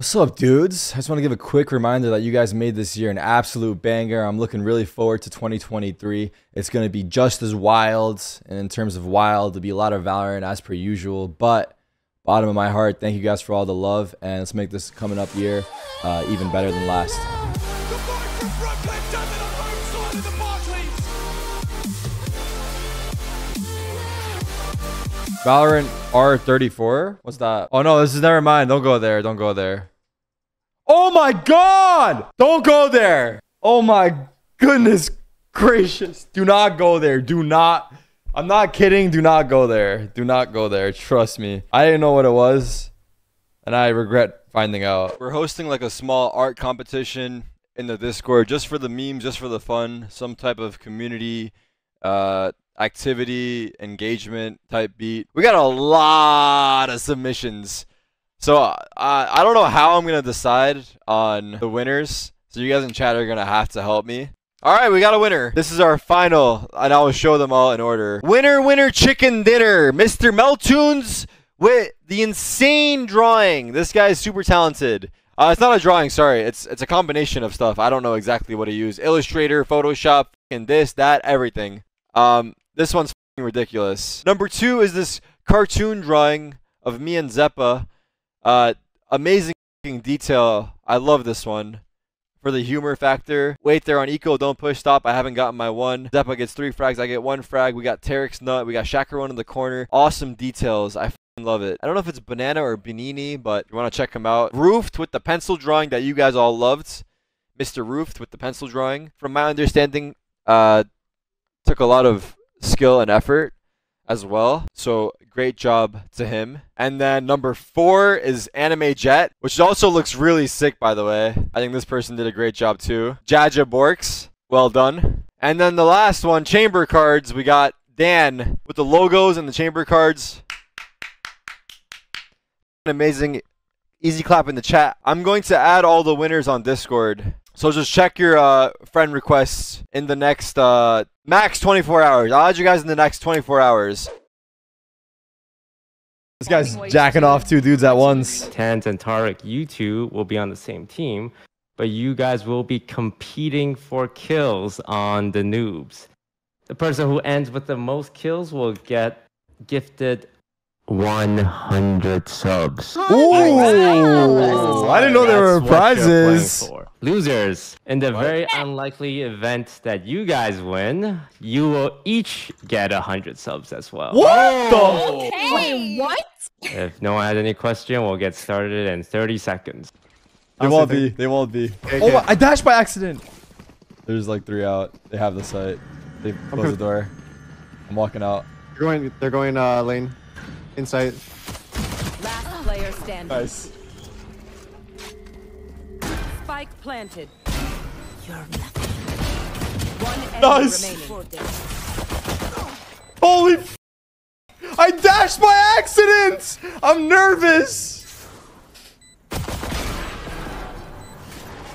What's up, dudes? I just want to give a quick reminder that you guys made this year an absolute banger. I'm looking really forward to 2023. It's going to be just as wild, and in terms of wild, there'll be a lot of Valorant as per usual. But bottom of my heart, thank you guys for all the love, and let's make this coming up year uh, even better than last. Valorant R34? What's that? Oh no, this is never mind. Don't go there. Don't go there. Oh my god! Don't go there! Oh my goodness gracious. Do not go there. Do not. I'm not kidding. Do not go there. Do not go there. Trust me. I didn't know what it was. And I regret finding out. We're hosting like a small art competition in the Discord just for the memes, just for the fun. Some type of community uh activity engagement type beat. We got a lot of submissions. So uh, I don't know how I'm gonna decide on the winners. So you guys in chat are gonna have to help me. All right, we got a winner. This is our final, and I will show them all in order. Winner, winner, chicken dinner, Mr. Meltoons with the insane drawing. This guy is super talented. Uh, it's not a drawing, sorry. It's it's a combination of stuff. I don't know exactly what he used. Illustrator, Photoshop, and this, that, everything. Um, this one's ridiculous. Number two is this cartoon drawing of me and Zeppa. Uh, amazing detail. I love this one. For the humor factor. Wait there on eco, don't push stop. I haven't gotten my one. Zeppa gets three frags. I get one frag. We got Tarek's Nut. We got Shakerone in the corner. Awesome details. I love it. I don't know if it's Banana or Benini, but you want to check him out. Roofed with the pencil drawing that you guys all loved. Mr. Roofed with the pencil drawing. From my understanding, uh, took a lot of skill and effort as well. So great job to him. And then number four is Anime Jett, which also looks really sick, by the way. I think this person did a great job too. Jaja Borks, well done. And then the last one, Chamber Cards, we got Dan with the logos and the Chamber Cards. Amazing. Easy clap in the chat. I'm going to add all the winners on Discord. So just check your uh, friend requests in the next uh, max 24 hours. I'll add you guys in the next 24 hours. This guy's jacking off two dudes at once. Tans and Tarik, you two will be on the same team, but you guys will be competing for kills on the noobs. The person who ends with the most kills will get gifted 100 subs. Ooh, I didn't know there were That's what you're playing prizes. Losers, in the very unlikely event that you guys win, you will each get 100 subs as well. What the? Wait, what? If no one has any question, we'll get started in 30 seconds. They won't be. They won't be. Oh, my, I dashed by accident. There's like three out. They have the site. They close the door. I'm walking out. They're going. They're going uh, lane, inside. Last player standing. Nice. Spike planted. You're nothing. One enemy Nice. remaining. Holy! F- I dashed by accident. I'm nervous.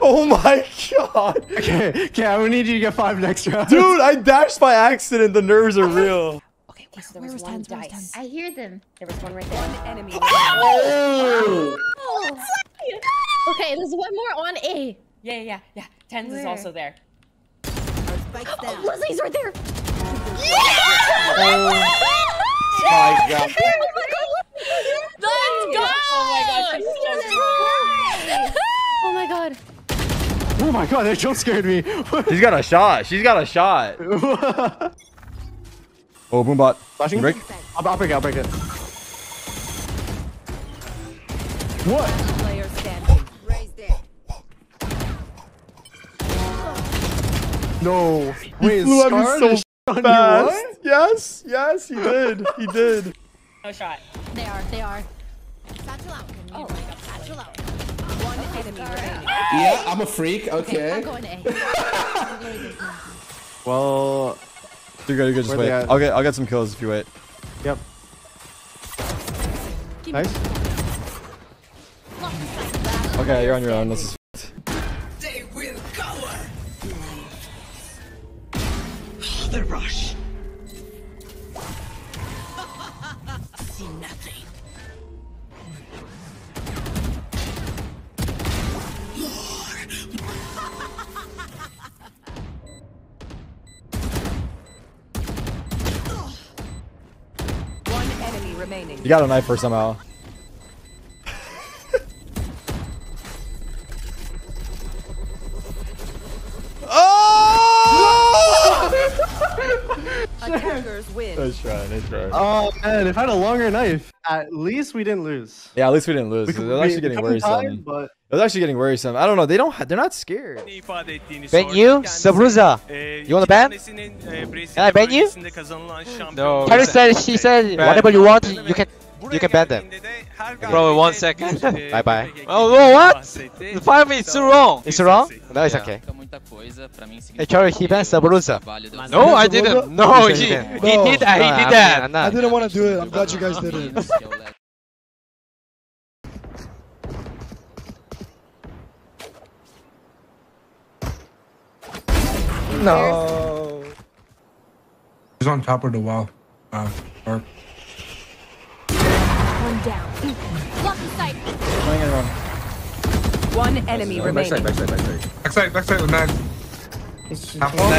Oh my god, Okay, okay. I'm gonna need you to get five next round. dude! I dashed by accident. The nerves are real. Okay, so there was one dice. I hear them. There was one right there. One enemy. Oh. Okay, there's one more on A. Yeah, yeah, yeah, yeah. Tens is also there. Oh, Leslie's right there. Yeah! Oh my god. Let's go! Oh my gosh, oh she's just Oh my god. Oh my god, that jump scared me. She's got a shot. She's got a shot. Oh, boombot. Flashing. Break. I'll, I'll break it. I'll break it. What? Player standing. No. Wait, flew at me Scar so just shot you Fast. Yes, yes, he did. He did. No shot. They are, they are. Oh my god. Satchel out. One enemy remaining. Yeah, I'm a freak. I'm Okay. going to A. Well, You're good. You're good. Just Where wait. I'll get. I'll get some kills if you wait. yep. Nice. Okay, you're on your own. This is. They will cower. The rush. Remaining. You got a knife her somehow. Attackers win. nice try, nice try. Oh man, if I had a longer knife, at least we didn't lose. Yeah, at least we didn't lose. We It was actually we getting took the time, worrisome. but It was actually getting worrisome. I don't know. They don't. They're not scared. Ben you? Sabruza. You wanna ban? Can I ban you? No. Paris said she said whatever you want, you can you can ban them. Probably one second. Bye bye. Oh, oh what? The five minutes too wrong. It's wrong? No, it's okay. Hey Charlie, he banned Sabruza. No, I didn't. No, he, he did that. He did I'm- that. I'm not. didn't want to do it. I'm glad you guys did it. No. He's on top of the wall. Uh, or One down. Lucky sight. Playing it wrong. One enemy uh, remaining. backside, backside with nine. Half wall.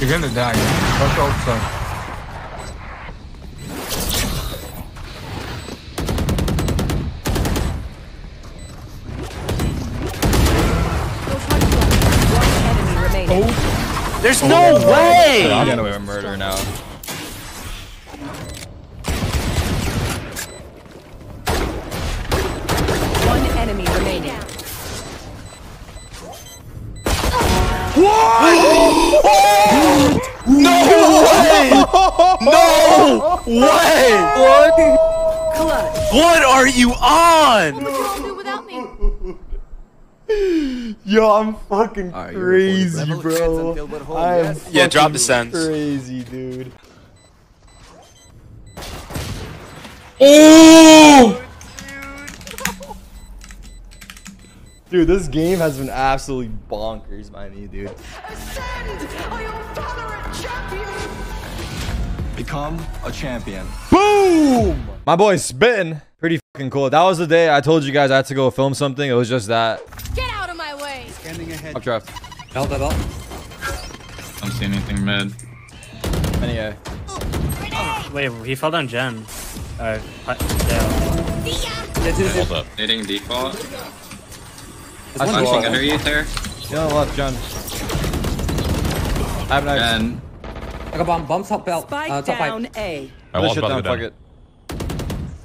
You're gonna die. Watch out, son. One enemy remaining. There's oh, no way. I'm getting away with murder now. One enemy remaining. What? Clutch. What are you on? Don't do without me. Yo, I'm fucking crazy, bro. I am Yeah, drop the sense. Crazy, dude. Oh! Dude, this game has been absolutely bonkers by me, dude. Become a champion. Boom! My boy spitting. Pretty fucking cool. That was the day I told you guys I had to go film something. It was just that. Get out of my way. Up draft. Held that up. Don't see anything mid. Anyway. Wait, he fell down Gen. Uh, yeah. Hold up. Hitting default. I Punching saw under you there. You on the left, John. I have knives. And I got bomb. Bomb top belt. Spike down A. I Put was the shit about down, fuck it.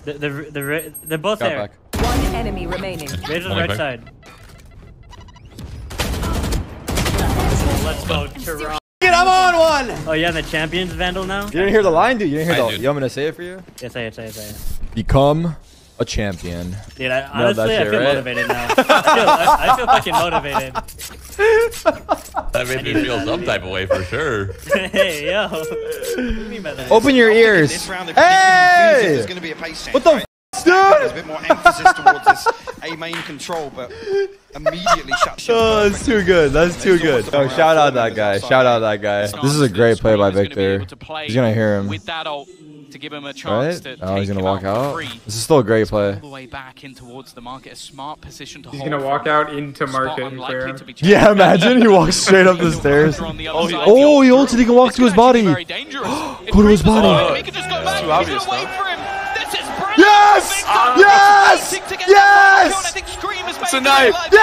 The, the, the, they're both Got there. back. One enemy remaining. Raise on the right back. side. Let's go, Toronto. I'm on one! Oh, yeah, the champions Vandal now? You didn't hear the line, dude? You didn't hear I the... did. You want me to say it for you? Yeah, say it, say it, say it. Become a champion. Dude, I, Nailed that honestly, I shit, feel right? motivated now. I feel, I, I feel fucking motivated. That made me feel some type of way for sure. hey, yo. What do you mean by that? Open your ears. Hey! going to be a. What the right? f***, There's a bit more emphasis towards this A main control, but immediately shuts oh, shit Oh, that's too good. That's too good. Oh, shout out that guy. Shout out that guy. This is a great play by Victor. He's gonna hear him. With that ult to give him a Right? chance to Oh, he's gonna walk out out. This is still a great play. All the way back in towards the market, a smart position to He's hold. gonna walk out into market and unlikely clear. to be Yeah, imagine he walks straight up the stairs. On the Oh, other he- side. Oh, he ulted. He can walk This to his could actually be body. very dangerous. Go to his body. on He could just go back. too He's obvious gonna wait now. for him. This is brilliant. Yes! Victor Yes! waiting to get Yes! that kill. I think Scream has It's a made knife. it.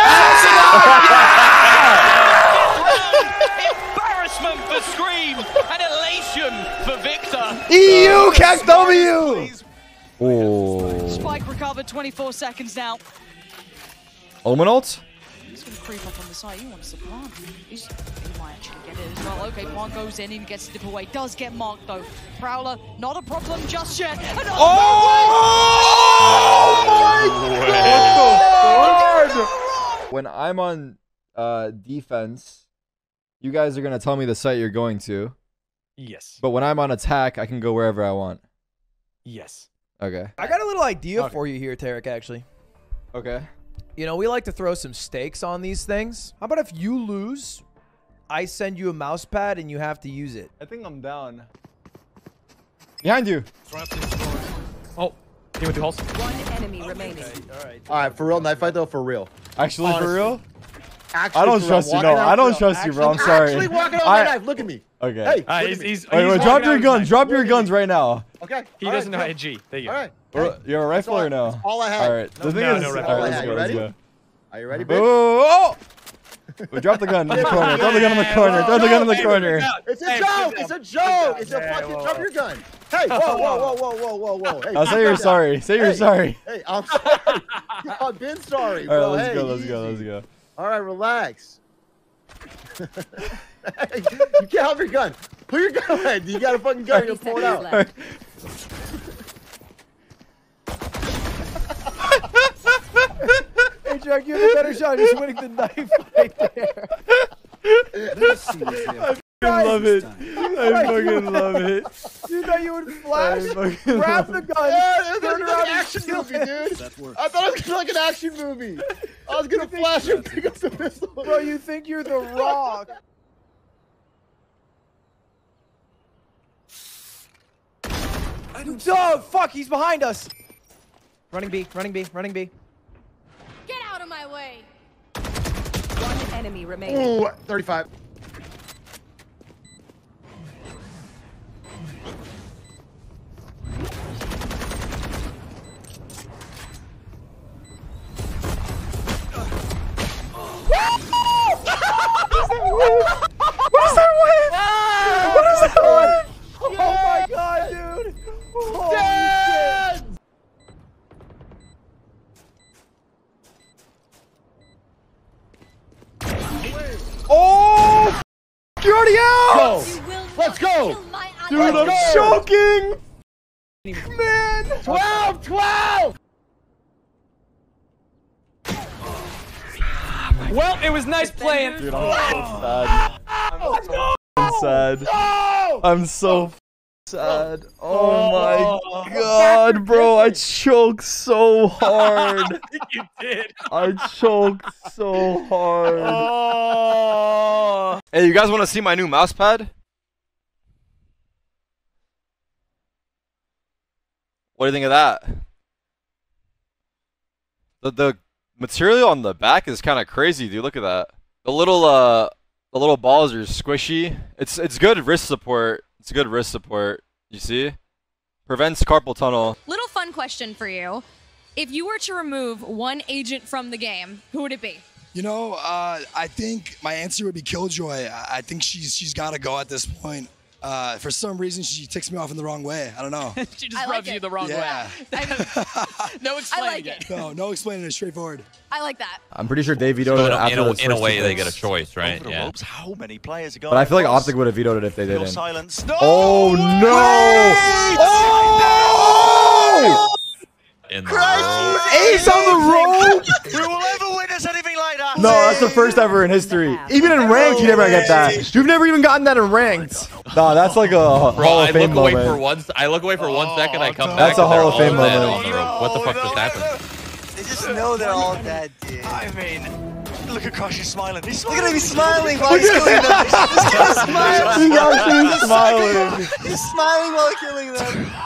Embarrassment for Scream and elation for Victor. EU Cack W! Oh. Spike recovered 24 seconds now. Omen ult? He's going to creep up on the side. He wants to plant. He's, he might actually get it as well. Okay, one goes in and he gets to dip away. Does get marked though. Prowler, not a problem just yet. And Oh! When I'm on uh, defense, you guys are gonna tell me the site you're going to. Yes. But when I'm on attack, I can go wherever I want. Yes. Okay. I got a little idea Okay. for you here, Tarik, actually. Okay. You know, we like to throw some stakes on these things. How about if you lose, I send you a mouse pad and you have to use it? I think I'm down. Behind you. Oh, team with two holes. One enemy remaining. All right. All right, for real, knife fight though, for real. Actually, for real? actually. I don't for trust you. I'm No, I don't trust real. you, bro. I'm Actually- sorry. Actually walking out I- my knife. Look at me. Okay. Hey, Uh, look he's, he's, Wait, he's wait, drop your out guns. Drop your guns right now. Okay. He all doesn't right, know go. edgy. There you All go. right. Or- You're a rifle all- or no? that's all I had. All right. The thing no, is, no all rifle. right, All I let's had. go. You Let's ready? go. Are you ready, bitch? Oh! We drop the gun in the corner. Throw the gun in the corner. Throw the gun in the corner. It's a joke. It's a joke. It's a fucking drop your gun. Hey, whoa, whoa, whoa, whoa, whoa, whoa, whoa. Hey, I'll say you're sorry. Say you're sorry. Hey, I'm sorry. I've been sorry, All right, let's go. Let's go. Let's go. All right, relax. you can't have your gun. Put your gun away. You got a fucking gun. You're gonna pull it out. Seconds left. Hey, Jack, you have a better shot. He's winning the knife right there. I love it. I fucking love it. You thought you would flash, I fucking grab love the gun, Yeah, it turn was around like an and action kill movie, dude. I thought it was like an action movie. I was gonna flash and pick up the pistol. Bro, you think you're the rock. Oh, fuck, he's behind us. Running B, running B, running B. Get out of my way. One enemy remaining. Ooh, 35. Nice playing. Dude, I'm so sad. I'm sad. I'm so sad. Oh my oh. god, bro. I choked so hard. you did. I choked so hard. Oh. Hey, you guys want to see my new mouse pad? What do you think of that? The the material on the back is kind of crazy, dude. Look at that. The little uh the little balls are squishy. It's it's good wrist support. It's good wrist support. You see? Prevents carpal tunnel. Little fun question for you. If you were to remove one agent from the game, who would it be? You know, uh, I think my answer would be Killjoy. I I think she's she's got to go at this point. Uh, for some reason, she ticks me off in the wrong way. I don't know. she just I like rubs you it. the wrong Yeah. way. no I explaining like it. it. No, no explaining it. Straightforward. I like that. I'm pretty sure they vetoed So it in a, after in a, the in a way, they get a choice, right? Over the Yeah. ropes. How many players are going? But I feel like? Optic would have vetoed it if they didn't. silence. No! Oh no! Oh! In the Ace on the rope! No, that's the first ever in history. Even in ranked, you never get that. You've never even gotten that in ranked. No, that's like a Bro, Hall I of Fame look away moment. for one. I look away for one oh, second. I come back. That's a and they're Hall of Fame all dead moment. on. What the fuck just happened? They just know they're all dead, dude. I mean, look at Crush, he's smiling. He's smiling. Look at him, he's smiling while he's killing them. This guy's smiling. He's actually smiling. He's smiling while killing them.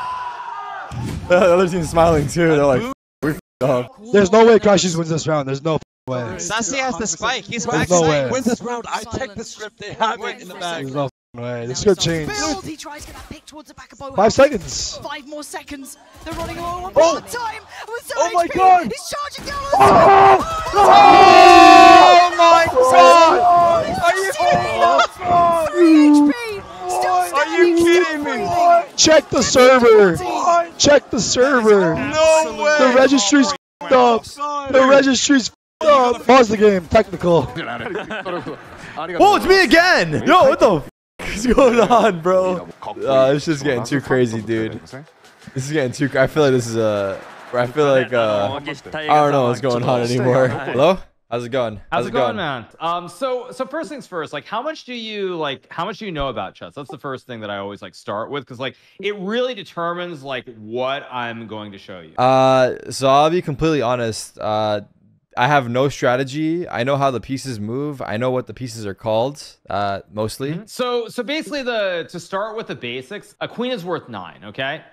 The other team's smiling too. They're like, we f***ed up. There's no way Crashes wins this round. There's no way. Sassy has the spike. He's There's max no way. Wins this round. I checked the script. They have it in the bag. There's no way. This could change. Build. He tries to get that pick towards the back of Bowen. Five seconds. Five more seconds. They're running along one Oh. more time. With so Oh my HP. God. He's charging down. Oh! Oh, oh, oh my God. Oh, are you kidding me? Are you kidding me? Check the server. Check the server. No way. The registry's f***ed up. The registry's f***ed. Pause the game. Technical. Oh, it's me again! Yo, what the f is going on, bro? Uh, it's just getting too crazy, dude. This is getting too. I feel like this is a. I feel like uh, I don't know what's going on anymore. Hello? How's it going? How's, it going, man? Um, so so first things first, like how much do you like how much do you know about chess? That's the first thing that I always like start with because like it really determines like what I'm going to show you. Uh, so I'll be completely honest. Uh, I have no strategy. I know how the pieces move. I know what the pieces are called. Uh, mostly. So so basically the to start with the basics, a queen is worth nine, okay?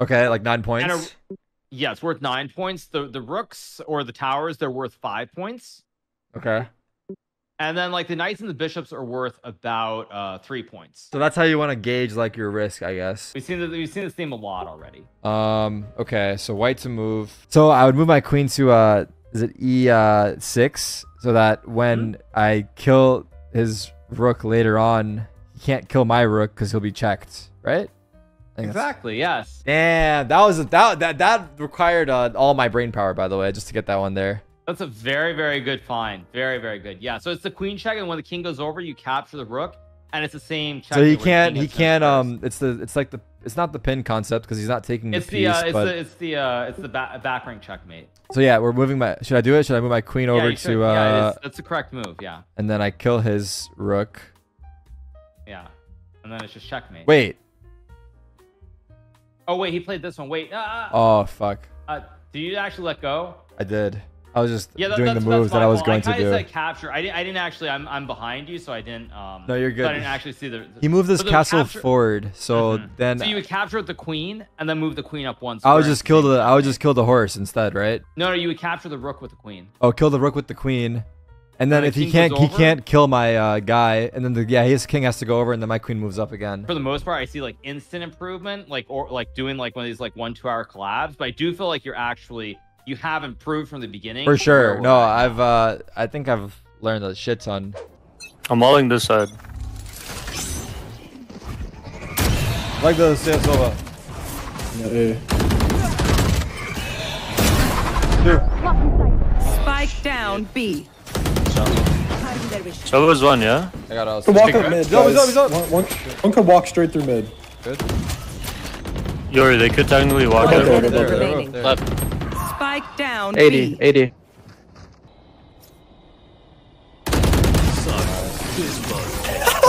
Okay, like nine points. And a, yeah, it's worth nine points. The the rooks or the towers, they're worth five points. Okay. And then like the knights and the bishops are worth about uh, three points. So that's how you want to gauge like your risk, I guess. We've seen the, we've seen this theme a lot already. Um. Okay. So white to move. So I would move my queen to uh, is it e uh six, so that when I kill his rook later on, he can't kill my rook because he'll be checked, right? I think that's- Exactly. Yes. Damn, that was that that that required uh, all my brain power, by the way, just to get that one there. That's a very, very good find. Very, very good. Yeah. So it's the queen check, and when the king goes over, you capture the rook, and it's the same. So he can't he can't um it's the it's like the it's not the pin concept because he's not taking It's the the piece, uh, it's but the it's the uh, it's the back back rank checkmate. so yeah, we're moving my. Should I do it? Should I move my queen yeah, over to yeah, uh is. that's the correct move. Yeah. and then I kill his rook. Yeah. And then it's just checkmate. Wait. Oh wait, he played this one. Wait. Uh, Oh fuck. uh, do you actually let go? I did. I was just Yeah, that, doing the moves that I was going I to do. said capture. I didn't. I didn't actually. I'm. I'm behind you, so I didn't. Um, No, you're so good. I didn't actually see the. He moved this the castle capture- forward, so Mhm. then So you would capture the queen and then move the queen up once. I would just kill the I would just kill the horse instead, right? No, no, you would capture the rook with the queen. Oh, kill the rook with the queen, and then the if he can't he can't kill my uh, guy, and then the yeah his king has to go over, and then my queen moves up again. For the most part, I see like instant improvement, like or like doing like one of these like one two hour collabs. But I do feel like you're actually you have improved from the beginning. For sure. No, I've uh I think I've learned a shit ton. I'm walling this side. Like the CS over. Yeah. Silva. Spike down B. So was one, yeah? I got us. Could walk up mid, He's up, he's up, he's up. One, one, one could walk straight through mid. Good. Yori, they could technically walk Okay, out. okay, okay, There, okay. there, there. Left. Spike down 80, B. 80.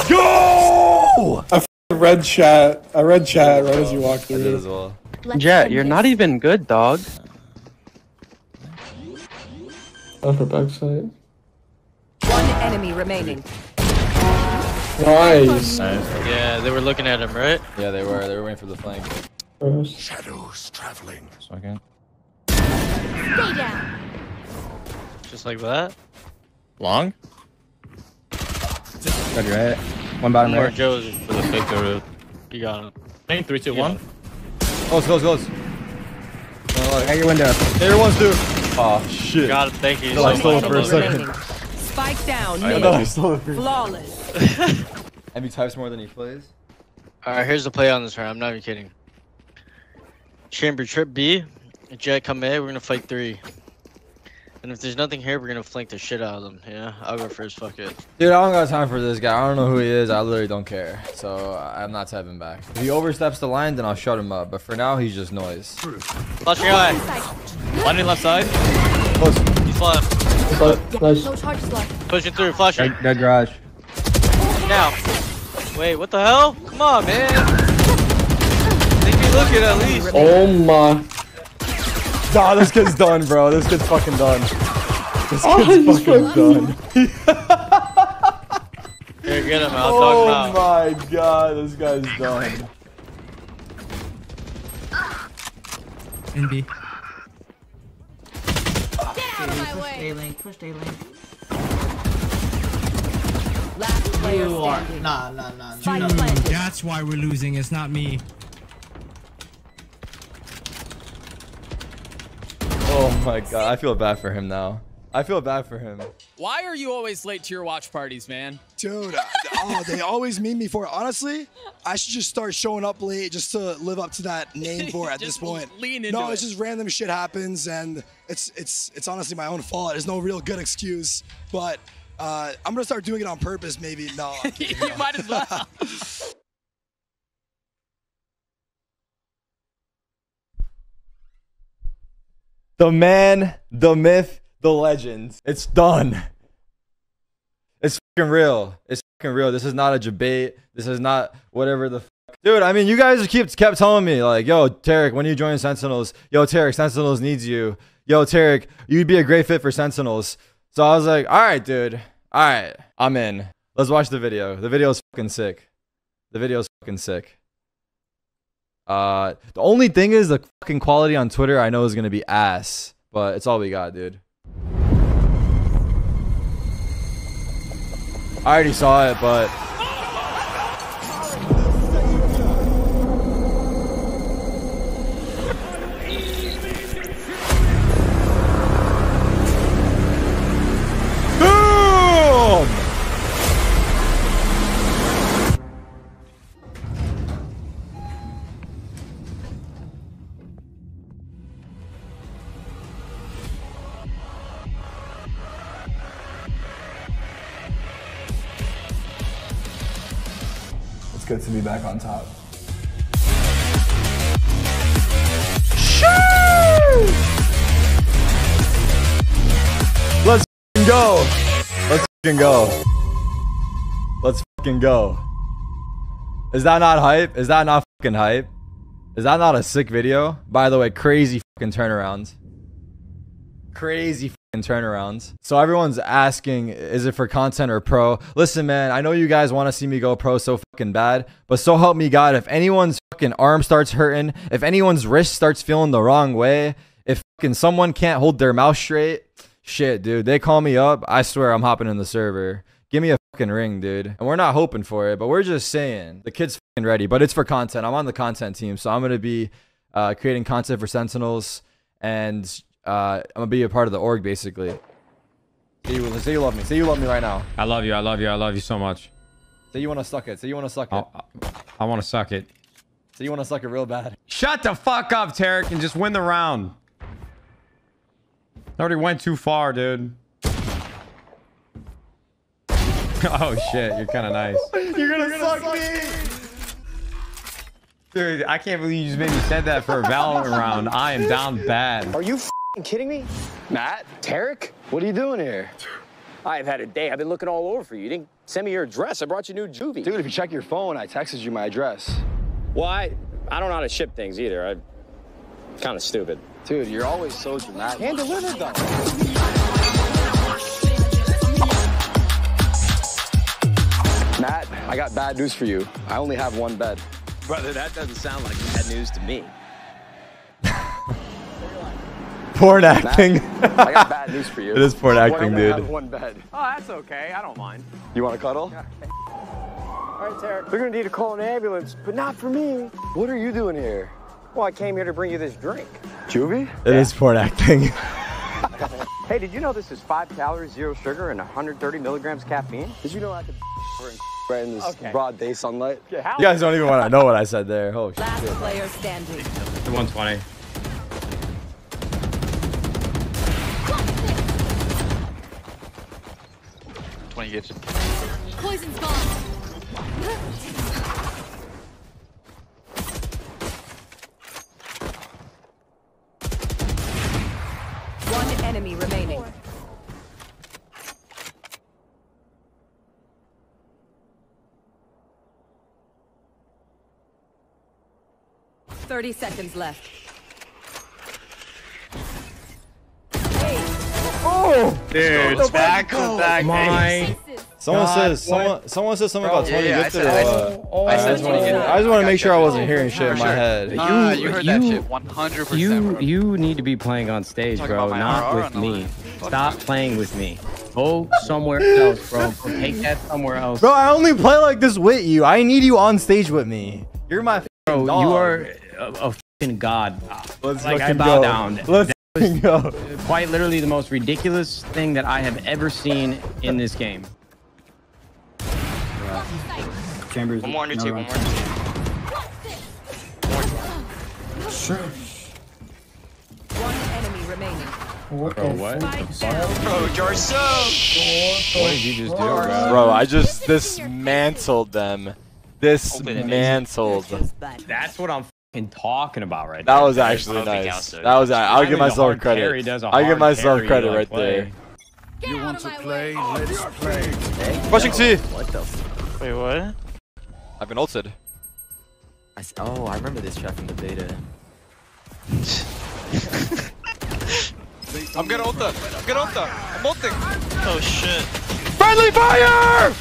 Go! I f- read chat. I read chat right as you walked I through. as well. Jett, you're not even good, dog. Oh, Upper backside. One enemy remaining. Nice. Yeah, they were looking at him, right? Yeah, they were. They were waiting for the flank. Shadows traveling. Okay. Stay down. Just like that. Long? Got your right. One bottom Or right. Joe's for the fake route. You got him. Main three, two, one. Close, close, close. Oh, Hang your window. There one's two. Oh shit. Got him. Thank you No, so I stole much. it for a I love second. Spike down I mid. know I stole it for you. Flawless. And he types more than he plays. Alright, here's the play on this round. I'm not even kidding. Chamber trip B. Jett come A. We're gonna fight three. And if there's nothing here, we're gonna flank the shit out of them. Yeah, I'll go first. Fuck it. Dude, I don't got time for this guy. I don't know who he is. I literally don't care. So I'm not typing back. If he oversteps the line, then I'll shut him up. But for now, he's just noise. Flash your eye. Landing left side. Close. He's left. Nice. No charges left. Pushing through. Flashing. Dead, dead garage. Now. Wait, what the hell? Come on, man. Make me look it at least. Oh my. Nah, this kid's done, bro. This kid's fucking done. This Oh, kid's he's fucking done. Here, get him. I'll oh talk him out. my god, this guy's done. In B. Get out of my way. link, push A link. You are standing. nah nah nah. Dude, that's why we're losing. It's not me. Oh my god, I feel bad for him now. I feel bad for him. Why are you always late to your watch parties, man? Dude, oh, they always meme me for it. Honestly, I should just start showing up late just to live up to that name for it at this point. lean into no, it. it's just random shit happens, and it's it's it's honestly my own fault. There's no real good excuse, but uh, I'm gonna start doing it on purpose. Maybe no. You might as well. The man, the myth, the legend. It's done. It's fucking real. It's fucking real. This is not a debate. This is not whatever the fuck. Dude, I mean, you guys keep kept telling me like, "Yo, Tarik, when you join Sentinels? Yo, Tarik, Sentinels needs you. Yo, Tarik, you'd be a great fit for Sentinels." So I was like, "All right, dude. All right, I'm in. Let's watch the video. The video's fucking sick. The video's fucking sick." Uh, the only thing is the fucking quality on Twitter. I know is gonna be ass, but it's all we got, dude. I already saw it, but be back on top. Let's go. Let's go. Let's f***ing go. Is that not hype? Is that not fucking hype? Is that not a sick video? By the way, crazy fucking turnarounds. Crazy turnarounds. So everyone's asking, is it for content or pro? Listen, man, I know you guys want to see me go pro so fucking bad, but so help me God, if anyone's fucking arm starts hurting, if anyone's wrist starts feeling the wrong way, if fucking someone can't hold their mouth straight, shit, dude, they call me up. I swear I'm hopping in the server. Give me a fucking ring, dude. And we're not hoping for it, but we're just saying the kid's fucking ready. But it's for content. I'm on the content team, so I'm gonna be uh, creating content for Sentinels, and uh, I'm gonna be a part of the org basically. Say you, say you love me. Say you love me right now. I love you. I love you. I love you so much. Say you want to suck it. Say you want to suck it. I, I want to suck it. Say you want to suck it real bad. Shut the fuck up, Tarik, and just win the round. I Already went too far, dude. oh shit, you're kind of nice. You're gonna, suck, me. Dude, I can't believe you just made me said that for a Valorant round. I am down bad. Are you kidding me? Matt? Tarik? What are you doing here? I've had a day. I've been looking all over for you. You didn't send me your address. I brought you new Juvee. Dude, if you check your phone, I texted you my address. Well, I, I don't know how to ship things either. I'm kind of stupid. Dude, you're always so dramatic. Hand delivered though. Matt, I got bad news for you. I only have one bed. Brother, that doesn't sound like bad news to me. Porn acting. I got bad news for you. It is porn acting, dude. have one bed. Oh, that's okay. I don't mind. You want to cuddle? All right, Tarik. We're gonna need to call an ambulance, but not for me. What are you doing here? Well, I came here to bring you this drink. Juvee? It is porn acting. Hey, did you know this is five calories, zero sugar, and 130 milligrams caffeine? Did you know I could right in this Okay. broad day sunlight? You guys don't even want to know what I said there. Oh shit. Last player standing. 120. Twenty gifts. Poison's gone. One enemy remaining. Thirty seconds left. Oh, Dude, What the back fuck? to back. My Someone God, says what? someone someone says something Bro, about 20 yeah, I gifted. said- or I what? I I said just wanna- 20 gifted. I just want to make sure I wasn't hearing shit For in my sure. head. Uh, you heard that shit 100%. You bro. you need to be playing on stage, bro, not RR with me. Stop playing with me. Go somewhere else, bro. Go take that somewhere else. Bro, I only play like this with you. I need you on stage with me. You're my Bro, dog. you are a, a fucking god. Let's like I bow go. down. Let's That was fucking go. Quite literally the most ridiculous thing that I have ever seen in this game. Chambers. One more on your no team, one run. more. One enemy remaining. What Bro, the what? fuck? Bro, you're. What did you just do, bro? Bro, I just dismantled them. Dismantled. Them. That's what I'm fucking talking about right now. That was actually nice. That was. I'll give Having a myself hard credit. does a I'll give myself carry, credit right play. there. You want to play? Let's play. Pushing C. What the f- Wait, what? I've been ulted. I s- oh, I remember this shot from the beta. I'm gonna ulta. I'm gonna ulta. I'm ulting. Oh shit. Friendly fire!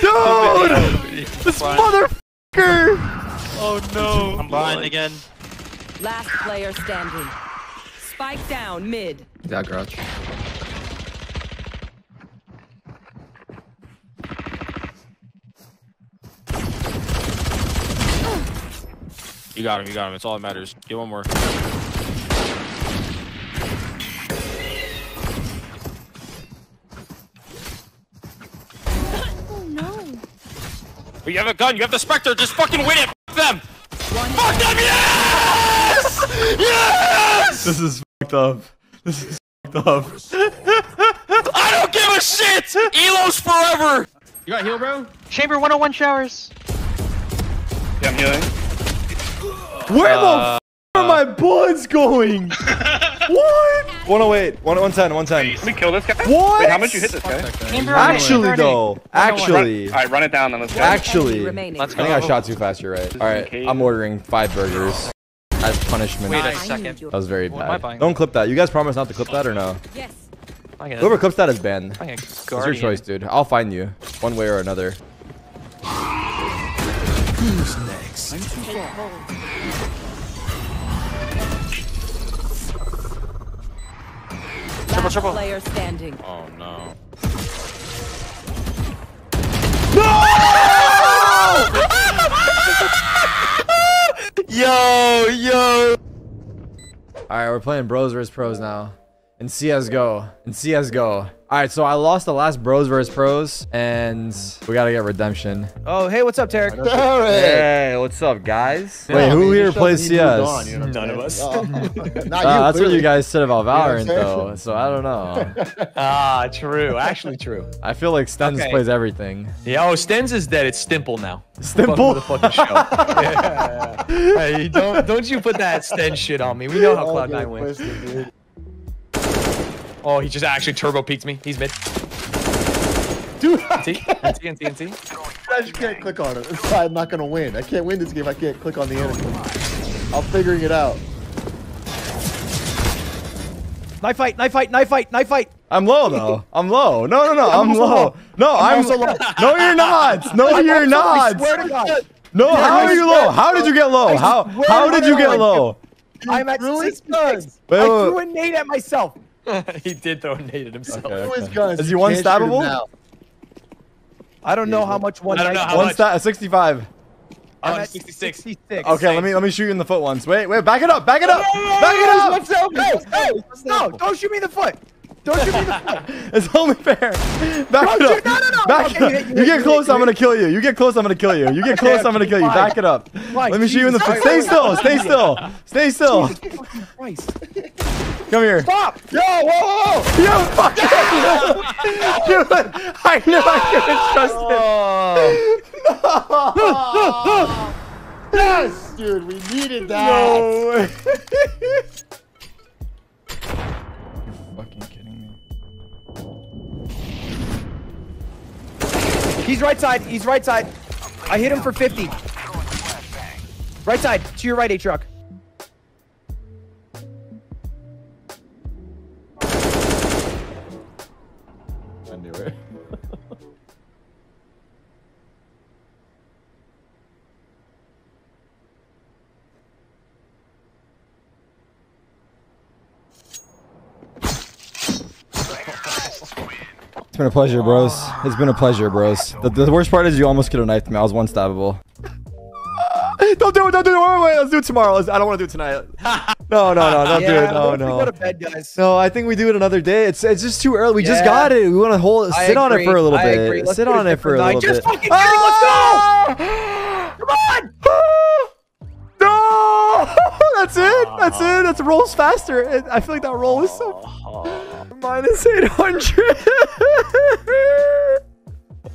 Dude! This Fucker! Oh no. I'm blind again. Last player standing. Spike down mid. Yeah, garage. You got him, you got him. It's all that matters. Get one more. But you have a gun. You have the Spectre. Just fucking win it. Fuck them. Fuck them. Yes! Yes! This is fucked up. This is fucked up. I don't give a shit. Elo's forever. You got heal, bro? Chamber 101 showers. Yeah, I'm healing. Where Uh, the f are my bullets going? what? 108, 110, 110. Let me kill this guy. What? Wait, how much you hit this guy? Actually, though, actually, All right, run it down then. Let's go. actually, I think I shot too fast. You're right. All right, I'm ordering five burgers as punishment. Wait a second. That was very What I bad. Don't clip that. You guys promise not to clip that or no? Yes. I get it. Whoever clips that is banned. I get It's your choice, dude. I'll find you, one way or another. Who's next? Last triple. player standing. Oh no. Yo, yo. All right, we're playing Bros vs Pros now. In CS:GO. In CS:GO. All right, so I lost the last Bros vs Pros, and we gotta get redemption. Oh, hey, what's up, Tarik? Hey, what's up, guys? Yeah, Wait, I who mean, here it plays CS? on, you know None of us. Uh, not Uh, that's what you guys said about You know what I'm Valorant, though. So I don't know. Ah, true. Actually, true. I feel like Stens Okay. plays everything. Yeah, oh, Stens is dead. It's Stimple now. Stimple? The fucking show. yeah. Hey, don't don't you put that Sten shit on me. We know how Cloud9 good wins. twisted, dude. Oh, he just actually turbo peeked me. He's mid. Dude, NT, NT, NT, NT. I just can't click on it. I'm not gonna win. I can't win this game. if I can't click on the enemy. I'm figuring it out. Knife fight, knife fight, knife fight, knife fight. I'm low though. I'm low. No, no, no. I'm, also low. low. No, I'm I'm. also low. No, you're not. No, I'm you're also- I not. swear to God. No, Yeah, how I are you low? How did you get low? How how did you get low? I'm at threw his 66. guns. Wait, I threw a nade at myself. He did throw a nade at himself. Okay, Threw his okay. guns. Is he You one can't shoot him stabbable? I don't know how much one. I don't know how One much? stat, 65. I'm Oh, at 66. 66. Okay, let me let me shoot you in the foot once. Wait, wait, back it up, back it up, back it up. Let's go. No, no, no, don't shoot me in the foot. Don't shoot me in the foot. It's only fair. Back Don't it up. shoot- no, no, no. Back it up. You, you get you close, I'm gonna kill you. You get close, I'm gonna kill you. You get close, I'm gonna kill you. Back it up. Fine, Let me shoot you in the foot. Stay still. Stay still. Stay still. Come here. Stop. Yo, whoa, whoa, whoa! You fucking. Dude, I knew I couldn't trust it. Yes, dude, we needed that. No way. He's right side. He's right side. I hit him for 50. Right side. To your right, A It's been a pleasure, bros. It's been a pleasure, bros. The, the worst part is you almost could have knifed me. I was one stabbable. don't do it. Don't do it. Wait, wait, wait. Let's do it tomorrow. Let's, I don't want to do it tonight. No, no, no. Don't do it. No, what if we no. go to bed, guys. No, I think we do it another day. It's it's just too early. We just got it. We want to hold sit on it for a little I bit. Sit on it for a little night. bit. Just fucking get it. Let's go. Ah! That's it. That's it. That's rolls faster. I feel like that roll was so minus eight hundred.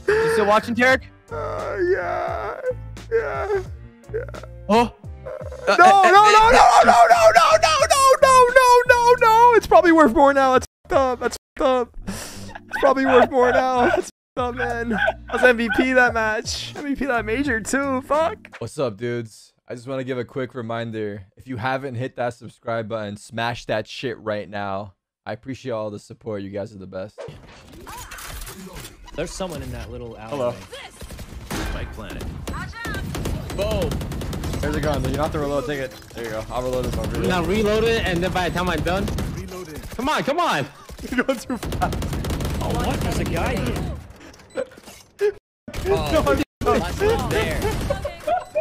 You still watching, Derek? Uh, yeah. Yeah. Yeah. Oh. Uh, uh, uh, no, no, no, no, no, no, no, no, no, no, no, no, no, no. It's probably worth more now. That's fucked up. That's up. It's probably worth more now. That's up, man. I was MVP that match. MVP that major too. Fuck. What's up, dudes? I just want to give a quick reminder. If you haven't hit that subscribe button, smash that shit right now. I appreciate all the support. You guys are the best. There's someone in that little alley. Hello. alleyway. Spike planet. Boom. There's a gun. You don't have to reload. Take it. There you go. I'll reload this one. Now reload it, and then by the time I'm done, come on, come on. You're going too fast. Oh, what? There's a guy here. No, Oh, there.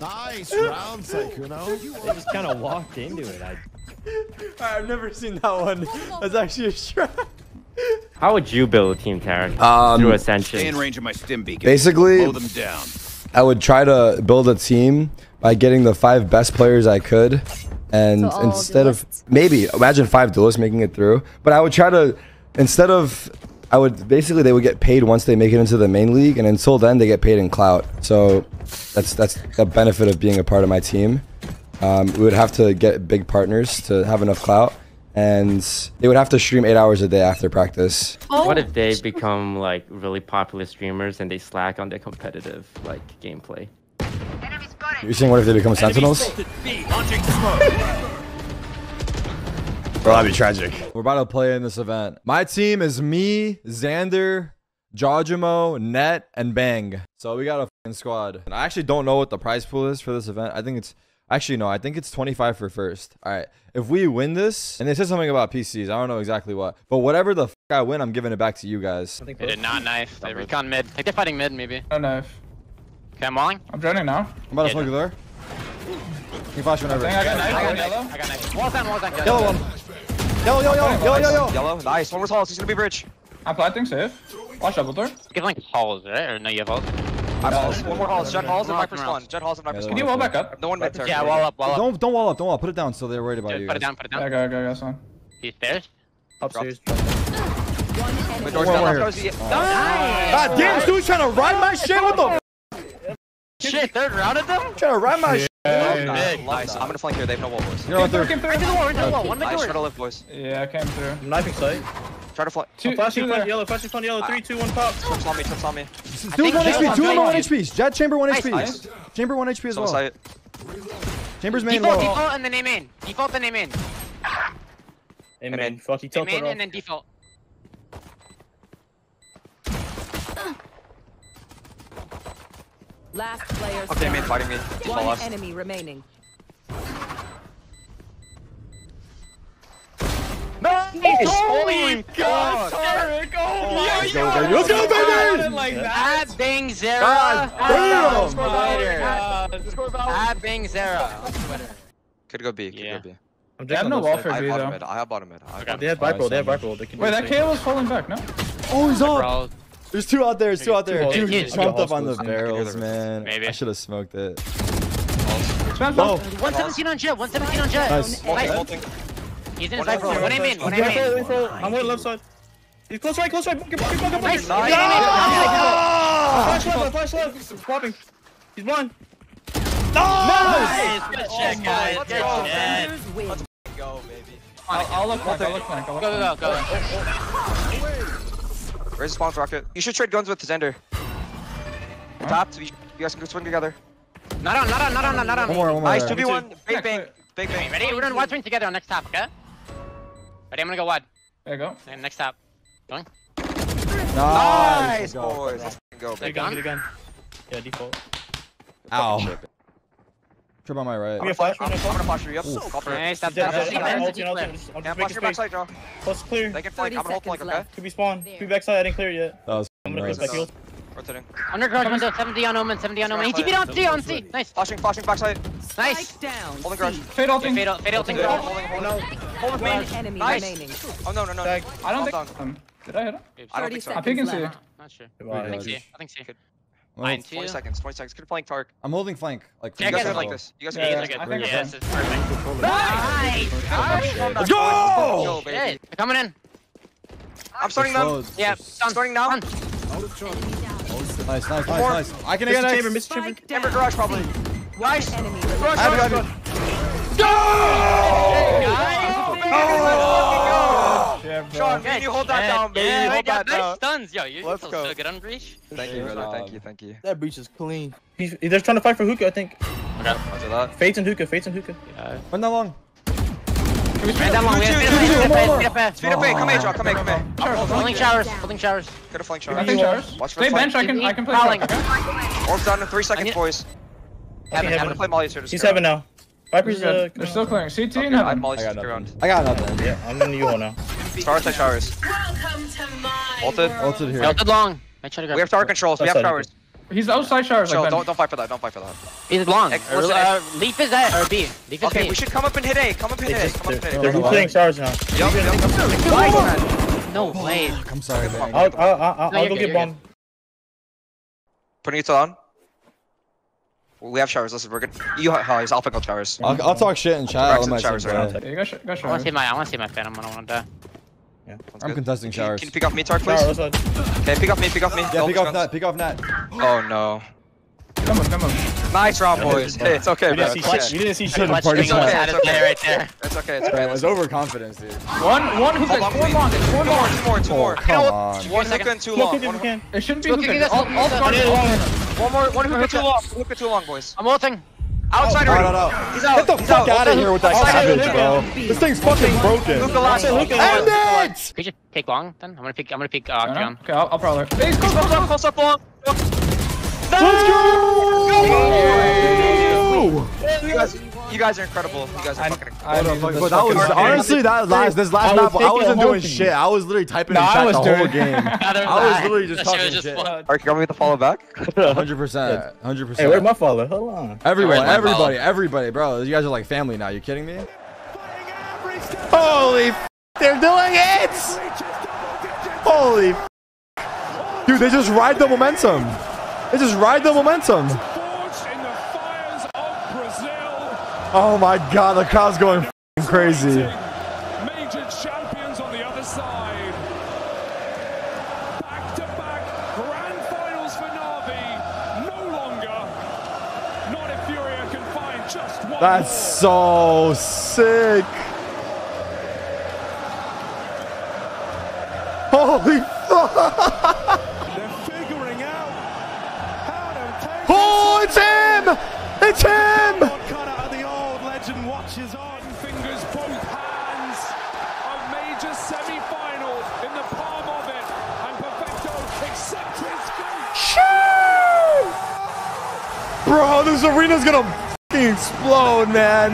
Nice round, Saikuno. They just kind of walked into it. I I've never seen that one. That's actually a trap. How would you build a team, Tarik? Um, Through Ascension. Stay in range of my stim beacon. Basically- mow them down. I would try to build a team by getting the five best players I could. And So instead of maybe imagine five duelists making it through, but I would try to instead of I would basically they would get paid once they make it into the main league, and until then they get paid in clout. So that's that's the benefit of being a part of my team. Um, we would have to get big partners to have enough clout, and they would have to stream eight hours a day after practice. What if they become like really popular streamers and they slack on their competitive like gameplay? You're saying what if they become sentinels? Bro, that'd be tragic. We're about to play in this event. My team is me, Xander, Jawjimo, Net, and Bang. So we got a fucking squad. And I actually don't know what the prize pool is for this event. I think it's actually no, I think it's 25 for first. All right. If we win this, and they said something about PCs, I don't know exactly what, but whatever the fuck I win, I'm giving it back to you guys. I think they did not knife. They recon mid. I Think they're fighting mid, maybe. No knife. Okay, I'm walling. I'm joining now. I'm about to smoke the door. You can flash whenever. I think I got knife I got knife. I got knife. Wall's down, wall's down. Yellow one. Yellow, yo, yo, yo, yo, yo. Yellow, nice. One more tall. He's gonna be bridge. I'm planting safe. Watch double door. Give like halls, right? Or no, you have halls. I'm halls. One more halls. Jett halls and Round, Viper's round. spawn. Jett halls and Viper's Yeah, spawn. Can you wall back up? No one mid turn. Yeah, wall up, wall up. Don't don't wall up, don't wall up. Put it down so they're worried about Dude, you. put it down, put it Yeah, down. go, go, go, son. He's stairs. Upstairs. Mid door's One down. more Left here. goes the- God damn, this dude's trying to ride my shit. What the? Shit, third round of them? Trying to ride my shit. Nice. Nice. I'm gonna flank here. They have no wall, boys. You know what? They're Came through. Into the wall, into the wall. One mid Nice. Try to live, boys. Yeah, I came through. I'm knifing site. Try to flank. Two, flashing two front yellow, flashing front yellow. Three, two, one, pop. Trips on me. Trips on me. Dude, one think HP. Jill's Two of them on one main. HP. Jett chamber one HP. Chamber one HP as well. site. Chamber's main Default, low. default, and then name in. Default, then name in. Hey, man. man. Fuck, you Name teleport in and then default. Last player Okay, mid fighting me. One off. enemy remaining. Nice! Holy God! Tarik, oh my Let's go, baby. Let's go, baby. Like At Bing Zera. God At damn. Twitter. At Bing Zera. Could go B. Could Yeah. go B. I'm They have no wall for B though. I have bottom mid. I have bottom They have Viper. They have Viper. They Wait, that it. KO was falling back, no? Oh, he's up. Bro, There's two out there. There's two out there. Two Dude, Yeah, you jumped up on the I can hear barrels, man. Maybe. I should have smoked it. Spam Whoa. flash. 117 on Jett, 117 on Jett. Nice. Multi, multi. He's in his One Viper. more, One aim in, one aim Wait for it, in. wait for it. I'm on the left side. He's close right, close right. Nice. bucket. He's aiming. Flash left, flash left. He's swapping. He's blind. Nice. Good oh check, guys. Let's Good go. check. Losers win. Go, baby. I'll, I'll look flank, I'll look flank, Go, go, go, go. Oh, oh, Where's the spawn rocket? You should trade guns with Xander. Top. so You you guys can swing together. Not on, not on, not on, not on. One more, one more. Nice. 2v1. Big bang. Big bang. Ready? We're doing wide swing together on next top, okay? Ready? I'm gonna go wide. There you go. And next top. Going. Nice. Nice, Let's go. boys. Let's go, Get a gun, get a gun. Yeah, default. Ow. Trip on my right. Give me a flash, I'm, give me a I'm gonna flash. flash you up. Call for it. Nice. Stop, He's dead, stop, he's stop. dead. I'm stop. ulting, I'm ulting. I'm just Yeah, making flash your space. backside, Joe. Plus clear. They can flank. 30 I'm gonna hold flank, okay? Could be spawn. Could be backside. I didn't clear yet. That was I'm gonna nice. push back heal. Rotating. Underground window, 70 on Omen, 70 on Omen. He TP'd on C, on C. Nice. Flashing, flashing backside. Nice. Spike down. Holding garage. Fade ulting. Fade out, fade out, Holding, holding, holding. Hold One with enemy Nice. remaining. Oh, no, no, no. I don't think. done. Did I hit him? I don't think so. I'm peeking seconds C. Not sure. I think C. I think C. Well, Mine too. 20 seconds, 20 seconds. Could flank Tark. I'm holding flank. Like, Yeah, You guys guys, can like like this. You guys Yeah, can yeah, like I this. think Yeah, it's this is perfect. Nice. Let's go! Go, baby. Shit. Coming in. I'm starting Slow. them. Yeah. I'm starting now. Nice, nice, nice, nice. I can Mr. get Chamber, next. Mr. Chamber. Spike garage probably. Nice. Enemy remaining. Garage, I have garage, it, garage. Yeah, bro. Sean, man, you hold that down, baby. Yeah, hold that nice down. stuns. Yo, you Let's go. so good on Breach. Thank you, brother. Thank you, thank you. That breach is clean. He's, they're trying to fight for hookah, I think. Okay. Roger that. Fates and hookah, fates and hookah. Yeah. Run that long. Right down long. We have speed up, speed up, speed up, Speed up, hey, come here, John. Come here, come here. Holding showers, holding showers. Could have flanked I showers. think showers. Watch for Stay flank. bench. I can. I can play. Prowling. short, okay? Orb's done in three seconds, boys. Heaven, I'm gonna play Molly's here to He's scare heaven now. Viper's Good. uh. They're still clearing. CT Okay, and I have heaven. Molly's I to got stick around. nothing. I got nothing. Yeah, I'm in U-hole now. Stars like showers. Ulted. Ulted here. Melted long. I try to grab. We have tower controls. We have Outside. towers. He's outside showers. Chill, Like, don't, don't fight for that. Don't fight for that. He's long. Ex- Uh, listen, uh, Leaf is A or B. Leaf is Okay, B. we should come up and hit A. Come up and hit A. Come up and hit A. They're playing showers now. Yup, yup. No way. I'm sorry, man. I'll, I'll, I'll, No, I'll you're go good, get you're bomb. Putting it on. We have showers. Listen, we're good. You have showers. I'll pick up showers. I'll, I'll talk shit in chat. Rex I'll and my showers right play. Yeah, you got, sh- got I want to see my. I want to see my Phantom. I don't want to die. I'm contesting Can you, showers. can you pick off me, Tark, please? Shower. Okay, pick off me. Pick off me. Yeah, pick off guns. net. Pick off net. Oh no. Come on, come on. Nice round, boys. Hey, it's okay, You bro. didn't see shit. You didn't see Should've shit. party It's okay. Had It's it there, okay. right there. It's okay. It's It was overconfidence, dude. One, one hookah. Hold on, Four long. It's four Two more. long. Two more. Two more. Come on. One hook and two long. if you One, can. It shouldn't be Look, hookah. you guys- All, all I guns. need all one. guns. one more. One hook and two long. One hook and two long, boys. I'm ulting. Outside No, already. no, no. He's out. Get the He's fuck out. out of here with that Outside cabbage, bro. This thing's fucking broken. Hookah last. End it! Could you take long then? I'm gonna pick. I'm gonna pick uh, Octagon. Okay, I'll, I'll probably. Hey, Close up, close up, close up, long. Let's go! You guys, you guys are incredible. You guys are fucking incredible. But that was honestly that last this last I map. I wasn't doing whole shit. I was literally typing No, in chat was the whole game. I was was literally just That talking was just shit. fun. Ark, you want me to follow back? Hundred percent, hundred Hey, where's my follow? Hold on. Everyone, everybody, everybody, bro. You guys are like family now. You kidding me? Holy, f- they're doing it! Holy, f- dude, they just ride the momentum. They just ride the momentum. Oh my god, the crowd's going f***ing crazy. Major champions on the other side. Back to back grand finals for Navi. No longer. Not if Furia can find just one. That's so sick. Holy fuck! They're figuring out how to take Oh, it's him! It's him! Cutter and the old legend watches on. Fingers both hands. A major semi-final in the palm of it. And Perfecto accepts his fate. Bro, this arena's gonna explode, man.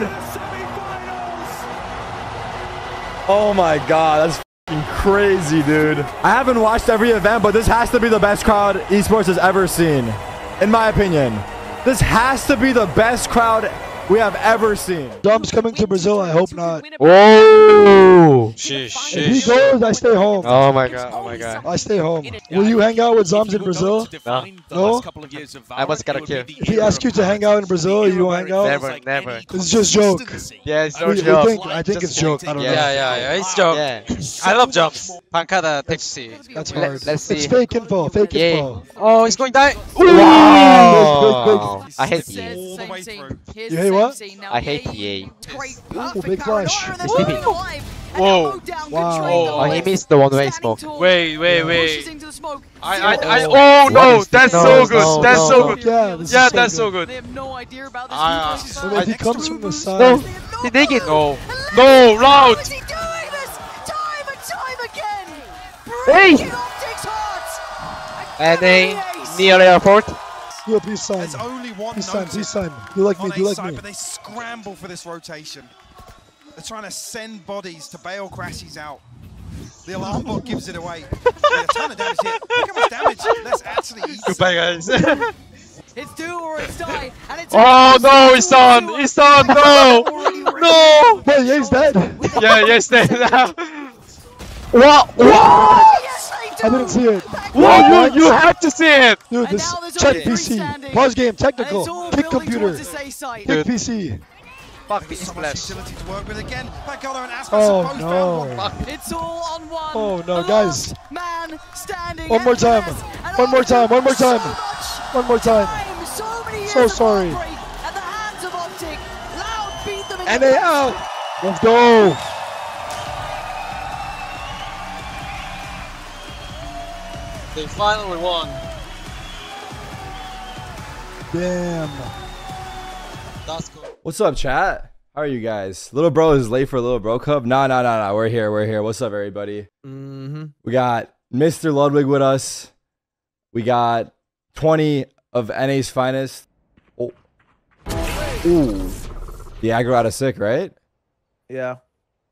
Oh my god, that's crazy, dude. I haven't watched every event, but this has to be the best crowd esports has ever seen. In my opinion. This has to be the best crowd we have ever seen. Dump's coming to Brazil. I hope not. Oh! Whoa! If he goes, I stay home. Oh my god. Oh my god. I stay home. Will you hang out with Zums in Brazil? No. No? I must got a kill. If he asks you to hang out in Brazil, you don't hang out? Never, never. It's just joke. Yeah, it's no We- we joke. think- I think it's joke. I don't know. Yeah, yeah, yeah. It's joke. Yeah. I love jumps. Pancada Taxi. That's Let- hard. Let's see. It's fake info. Fake Yeah. info. Oh, he's going to die. Wow. I hate EA. You hate what? I hate EA. Ooh, big flash. Whoa. Wow. Oh, he missed the one-way smoke. Wait, wait, wait. I, I, I, Oh. no, that's this? so good. no, that's no, so no. good. Yeah, this is yeah, so that's good. so good. Ah, What if he comes from the side? No, he take it. no, no, loud. Hey! And they near airport. Yo, please sign. There's only one he's sign. notice Please sign. Do like me. on Do A like side, me. but they scramble for this rotation. They're trying to send bodies to bail crashes out. The alarm bot gives it away. Yeah, a ton of damage here. Look how much damage that's actually eaten. Goodbye, guys. It's do or it's die. And it's oh no, he's done. He's done. No, no. Wait, yeah, he's dead. Yeah, yes, dead. now. What? What? I didn't see it. Whoa, you, you have to see it. Dude, this check PC. Pause game. Technical. Kick computer. Kick PC. Fuck me, splash. Utility to work with again. Pancada and Aspas Oh no. It's all on one. Oh no, guys. Man standing. One more time. One more time. One more time. One more time. time, So many years So of sorry. heartbreak At the hands of Optic. Loud beat them in And the they face. out. Let's go. They finally won. Damn. That's cool. What's up, chat? How are you guys? Little bro is late for little bro cup. Nah, nah, nah, nah. We're here. We're here. What's up, everybody? Mm-hmm. We got Mr. Ludwig with us. We got 20 of NA's finest. Oh. Ooh. The aggro out of sick, right? Yeah.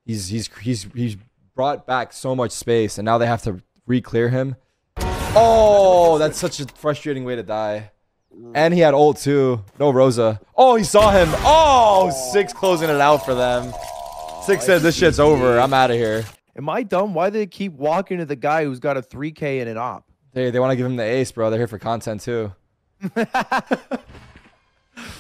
He's he's he's he's brought back so much space, and now they have to re-clear him. Oh, that's such a frustrating way to die. Mm. And he had ult too. No Rosa. Oh, he saw him. Oh, six closing it out for them. Six said this shit's over. I'm out of here. Am I dumb? Why do they keep walking to the guy who's got a 3K and an op? They, they want to give him the ace, bro. They're here for content too.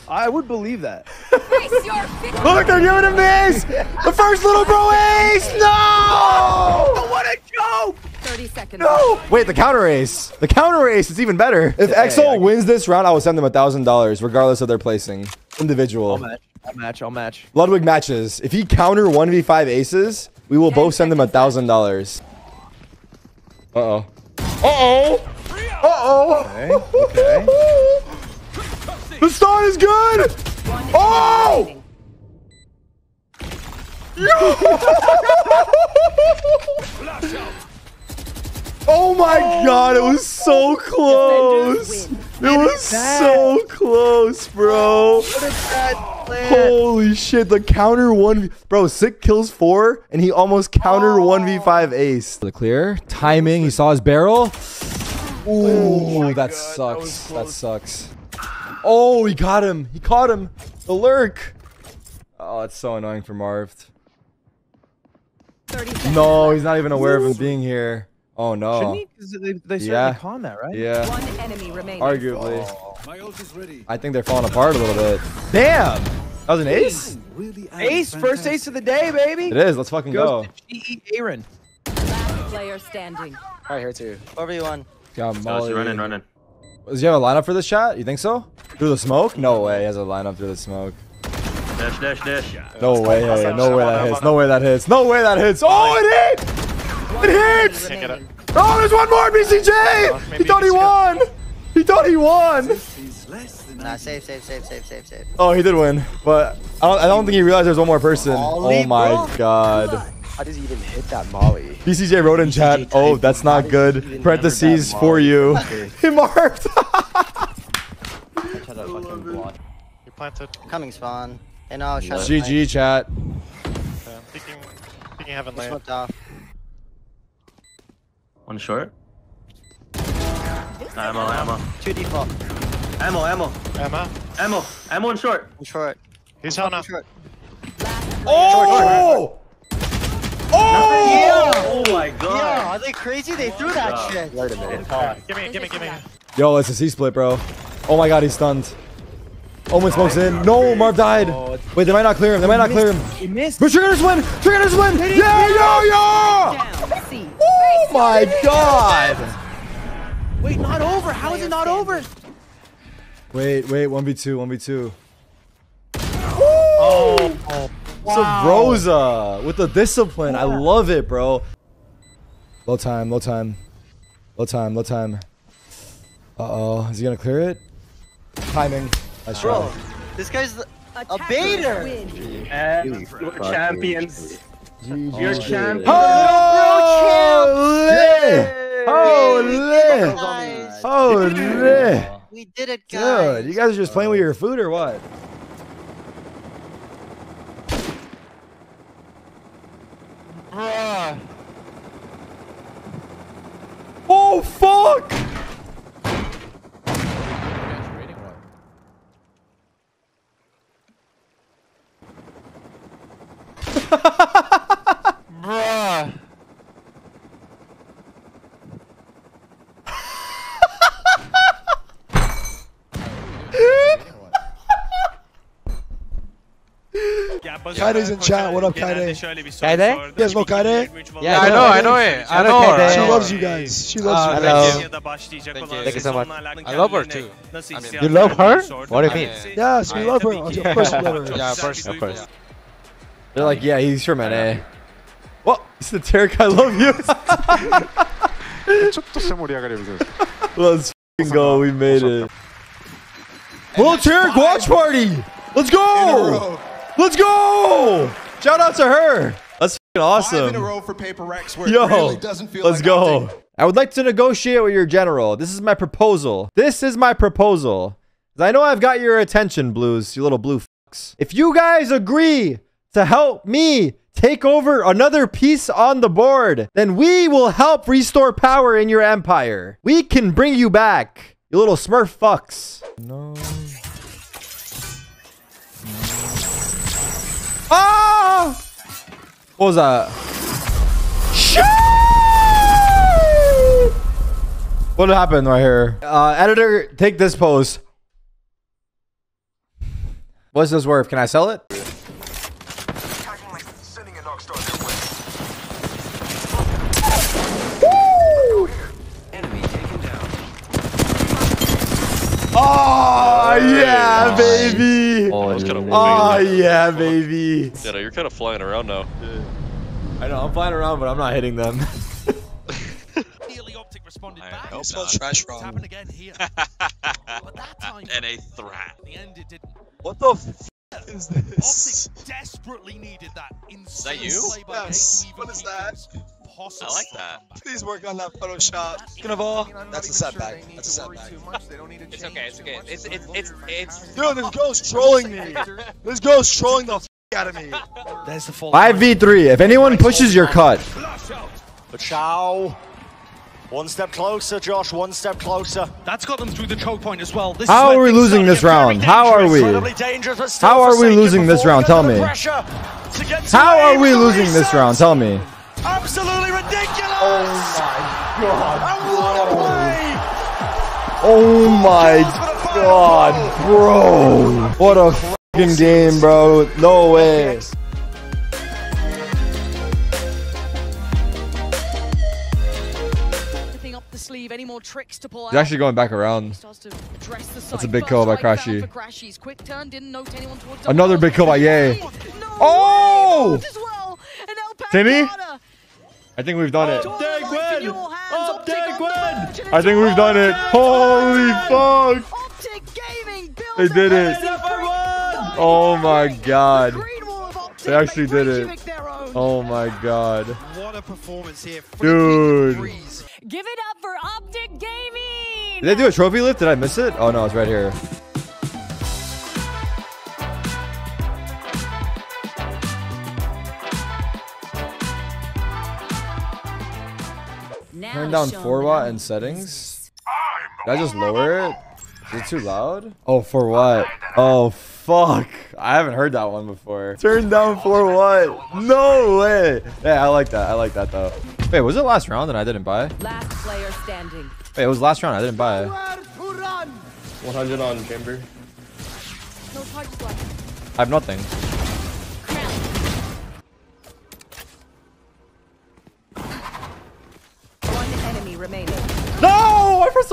I would believe that. Look, they're giving him the ace. The first little bro ace. No! what a joke! 30 seconds. No! Wait, the counter ace. The counter ace is even better. If Exo wins this round, I will send them a thousand dollars, regardless of their placing. Individual. I'll match. I'll match. I'll match. Ludwig matches. If he counter 1v5 aces, we will both send him a thousand dollars. Uh-oh. Uh-oh! Uh-oh! Okay. Okay. The stun is good! Oh! oh my god, it was so close! It was so close, bro. Holy shit, the counter one bro, sick kills four, and he almost counter one v five ace. The clear timing, he saw his barrel. Ooh, that sucks. That, sucks. Oh, he got him. He caught him. The lurk. Oh, it's so annoying for Marv. No, he's not even aware of him being here. Oh no. Shouldn't he? 'Cause they, they certainly Yeah. con that, right? Yeah. One enemy remaining. Arguably. Oh, my ult is ready. I think they're falling apart a little bit. Damn! That was an ace? Ace, first ace of the day, baby. It is. Let's fucking go. Goes to GE Aaron. Last player standing. Alright, here too. Whatever you want. Got Oh, Molly. she's running, running. Does he have a lineup for this shot? You think so? Through the smoke? No way. He has a lineup through the smoke. Dash, dash, dash. No way. hey, no way that hits. No way that hits. No way that hits. Oh, it hit! It hits! Get. Oh, there's one more, BCJ! He thought he won! He thought he won! Nah, save, save, save, save, save, save. Oh, he did win. But I don't, I don't think he realized there's one more person. Molly, Oh my bro. god. How does he even hit that molly? BCJ wrote in chat, oh, that's not good. Parentheses for you. He marked. You planted. Coming spawn. And now shut GG chat. Thinking, thinking heaven lane. Smoked off. One short. Ammo, ammo. Two default. Ammo, ammo. Emma. Ammo. Ammo and short. Short. He's on up. Short. Oh! Oh! Yeah. Oh my god. Yeah, are they crazy? They threw that shit. Wait a minute. Give me, give me, give me. Yo, it's a C split, bro. Oh my god, he's stunned. Omen smokes in. No, Marv died. Wait, they might not clear him. They might not clear him. He missed. But Trigger's win! Trigger's win! Yeah, yo, yo! Oh my god! Wait, not over. How is it not over? Wait, wait, 1v2, 1v2. Oh, wow. Rosa with the discipline. I love it, bro. Low time, low time. Low time, low time. Uh-oh. Is he gonna clear it? Timing. Nice Bro, try. this guy's the- a baiter. We're champions. GG. You're champions. Holy! Holy! Holy! We did it, guys. Dude, you guys are just playing with your food or what? Oh fuck! Kyedae's in chat. What up, Kyedae? Kyedae? You guys know Kyedae? Yeah, I know, I know it. I know her. She loves you guys. She loves ah, you. Hello. Thank you so much. I love her too. You love her? What do you mean? Yes, we love her. Of course we love her. Yeah, of course. Of course. They're like, yeah, he's from NA. Eh? What? It's the Tarik, I love you. Let's go, we made it. Well, Tarik watch party! Let's go! Let's go. Shout out to her. That's f***ing awesome. Five in a row for Paper Rex where it really doesn't feel let's like go. hunting. I would like to negotiate with your general. This is my proposal. This is my proposal. I know I've got your attention, Blues, you little blue fucks. If you guys agree to help me take over another piece on the board, then we will help restore power in your empire. We can bring you back, you little smurf fucks. No. Ah! What was that? Shit! What happened right here? Uh, editor, take this pose. What's this worth? Can I sell it? Oh yeah, baby! Oh, I was kinda Oh waiting. yeah, baby! Yeah, no, you're kind of flying around now. I know I'm flying around, but I'm not hitting them. It smells trash wrong. Happened again here. and a threat. In the end, it didn't. What the f is this? Optic desperately needed that. Is that you? Yes. What is that? I like that. Please work on that Photoshop. Second of all, that's a setback. That's a setback. It's okay. It's okay. It's it's it's it's. Dude, this girl's trolling me. This girl's trolling the f out of me. That's the full. Five v three. If anyone pushes, you're cut. Ciao. One step closer, Josh. One step closer. That's got them through the choke point as well. This How is are we losing this round? How are we? Incredibly dangerous, but still How are we losing this round? Tell me. the pressure to get to How are we losing this round? Tell me. Absolutely ridiculous! Oh my god! And what a play! Oh my god, bro. What a fucking game, bro. No way. Anything up the sleeve, any more tricks to pull out? He's actually going back around. Starts to dress the That's a big kill by strike Crashies. for Crashies' quick turn, didn't note anyone towards Another big kill by Yay. Oh! Timmy? I think we've done it. I think we've done it. Holy fuck! They did it. Oh my god. They actually did it. Oh my god. What a performance here. Dude. Give it up for Optic Gaming! Did they do a trophy lift? Did I miss it? Oh no, it's right here. Turn down 4 watt in settings. Did I just lower it? Is it too loud? Oh, for what? Oh, fuck. I haven't heard that one before. Turn down for what? No way. Yeah, I like that. I like that though. Wait, was it last round and I didn't buy? Last player standing. Wait, it was last round. I didn't buy. 100 on chamber. No targets. I have nothing.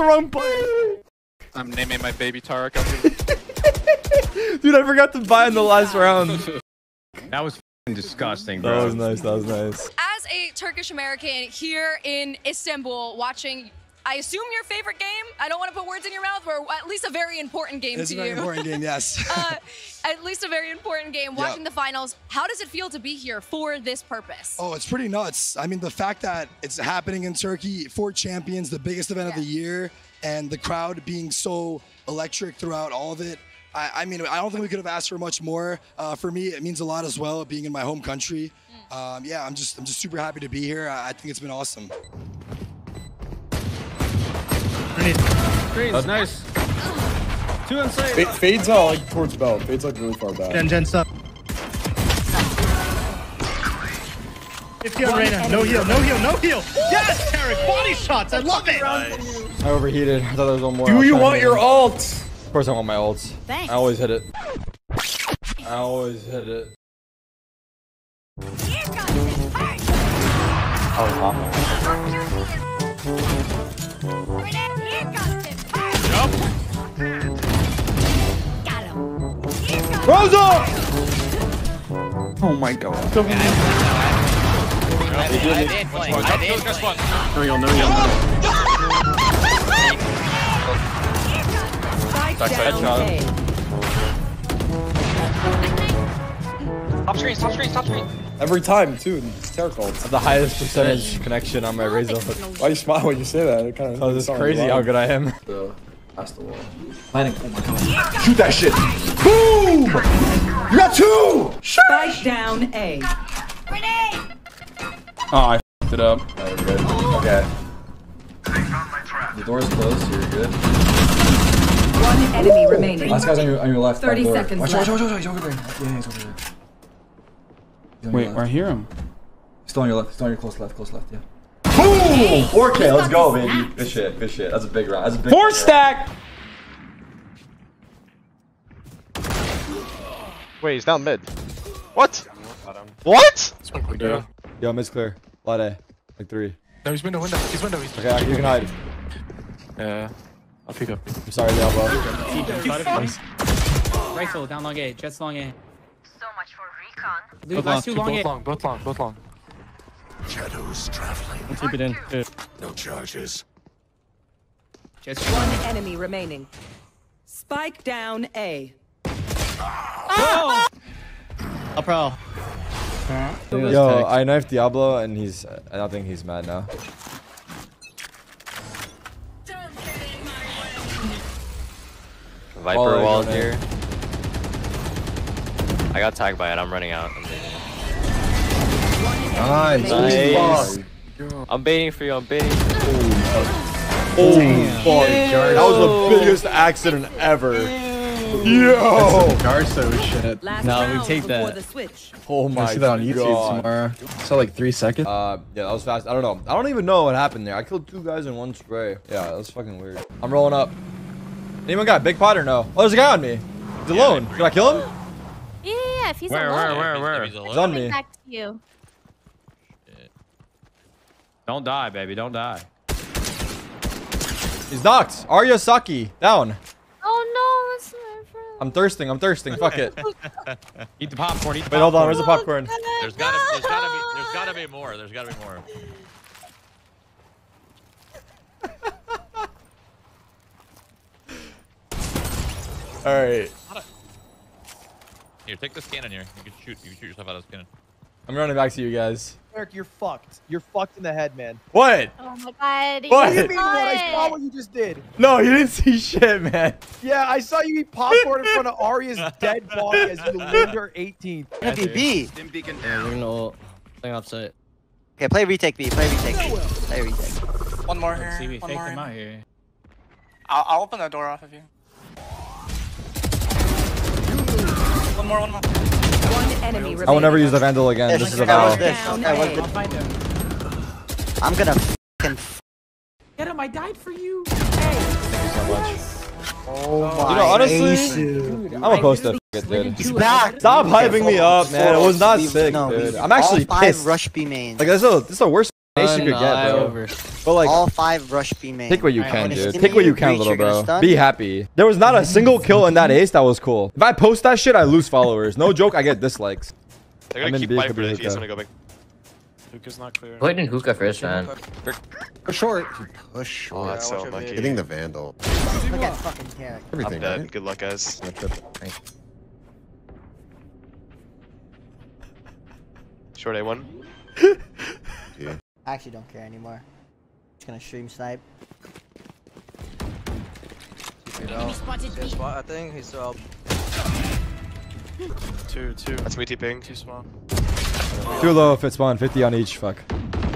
The wrong button. I'm naming my baby Tarik after Dude, I forgot to buy in the last round. That was f***ing disgusting, That was nice. That was nice. As a Turkish American here in Istanbul watching, I assume your favorite game. I don't want to put words in your mouth, or at least a very important game It's to a very you. important game, yes. uh, at least a very important game. Yeah. Watching the finals, how does it feel to be here for this purpose? Oh, it's pretty nuts. I mean, the fact that it's happening in Turkey for champions, the biggest event of the year, and the crowd being so electric throughout all of it. I, I mean, I don't think we could have asked for much more. Uh, for me, it means a lot as well, being in my home country. Um, yeah, I'm just, I'm just super happy to be here. I, I think it's been awesome. That's nice. Two inside. Fa- Fade's uh, like towards bell. Fade's like really far back. Gen Gen stop. 50 on Reyna. No heal, no heal, no heal. Yes, Tarik. Body shots. I love it. I overheated. I thought there was one more. I Do you want your it. ult? Of course I want my ults. Thanks. I always hit it. I always hit it. I was hot. Rosa! Oh my god. I did. I did. Guess what? No heal, no heal. Spike down A. Top screen, top screen, top screen. Every time, too. It's terrible. I have the highest percentage connection on my Razor. Why you smile when you say that? It kind of. Oh, it's crazy how good I am. Past the wall. Landing. Oh my god. Shoot that shit. Boom! You got two! Spike down A. Oh, I f***ed it up. Oh, we're good. Okay. The door's closed, so you're good. One enemy remaining. Last guy's on your, on your left. 30 back door. seconds watch, Watch, left. watch, watch, watch, over there. Yeah, he's over there. He's on your Wait, left. I hear him. Still on your left. Still on your close left. Close left. Yeah. Boom! 4K. Let's go, baby. Good shit. Good shit. That's a big round. That's a big. Four round. stack! Wait, he's down mid. What? What? Yeah. Yo, mid's clear. Lot A. Like three. No, he's window, window. He's window. He's Okay, you can hide. Yeah. I'll pick up. I'm sorry, Diablo. Rifle down long A, Jett's long A. So much for recon. Dude, Both last two long both long, both long, both long. Shadows traveling. I'll keep it in. Good. No charges. Jets One enemy remaining. Spike down A. Oh! Up pro. Yo, I knifed Diablo, and he's. I don't think he's mad now. Viper Oh, wall here. I got tagged by it. I'm running out. I'm baiting. Nice. Nice. I'm baiting for you. I'm baiting. Oh fuck! That was the biggest accident ever. Yo! Garso shit. No, we take that. Oh I my see that on YouTube god. tomorrow. Saw like three seconds. Uh, yeah, that was fast. I don't know. I don't even know what happened there. I killed two guys in one spray. Yeah, that was fucking weird. I'm rolling up. Anyone got a big pot or no? Oh, there's a guy on me. He's alone. Should I kill him? Yeah, yeah, yeah, if he's Where, alone. where, where, where? He's on me. Back to you. Don't die, baby. Don't die. He's knocked. Arya Saki down. Oh no, that's my friend. I'm thirsting. I'm thirsting. Fuck it. Eat the popcorn. Eat the Wait, hold on. Where's the popcorn? Oh, there's gotta, there's gotta be, there's gotta be more. There's gotta be more. All right. Here, take this cannon here. You can shoot. You can shoot yourself out of this cannon. I'm running back to you guys. Eric, you're fucked. You're fucked in the head, man. What? Oh my god. What? do you mean what? I saw what you just did. No, you didn't see shit, man. Yeah, I saw you eat popcorn in front of Arya's dead body as you lived her 18th. Heavy B. Yeah, we're gonna ult. Playing offsite. Okay, play retake B. Play retake B. Play retake. One more Let's see, here. we One faked more. him out here. I'll, I'll open that door off of you. One more, one more. One enemy. I will never use the Vandal again. Yeah, this this is a guy was vow. this. This guy was I'll this. find him. I'm gonna fucking. Get him, I died for you. Thank you so much. Oh my. You know, honestly, Asu. I'm gonna post that. Fuck it, dude. He's back. Stop hyping me up, man. It was not sick, no, dude. I'm actually all five pissed. rush B mains. Like this is, a, this is the worst nation you could get, bro. over. But like, all five rush B mains. take what you can, dude. Take what you you, can, little bro. Be happy. There was not a single kill in that ace that was cool. If I post that shit, I lose followers. No joke, I get dislikes. They're I'm gonna in keep B, fighting for this. You guys hookah. wanna go big? Hookah's not clear. Put in hookah first, man. Push short. Push Oh, that's so lucky. Hitting the Vandal. Look at fucking Carrick. I'm Everything, dead. right? Good luck, guys. Not tripping. Thanks. Short A1. Yeah. I actually don't care anymore. Just gonna stream snipe. Enemy spotted B. spot, I think. He's up. Two, two. That's me TPing. Too small. Too low if it spawn. 50 on each. Fuck.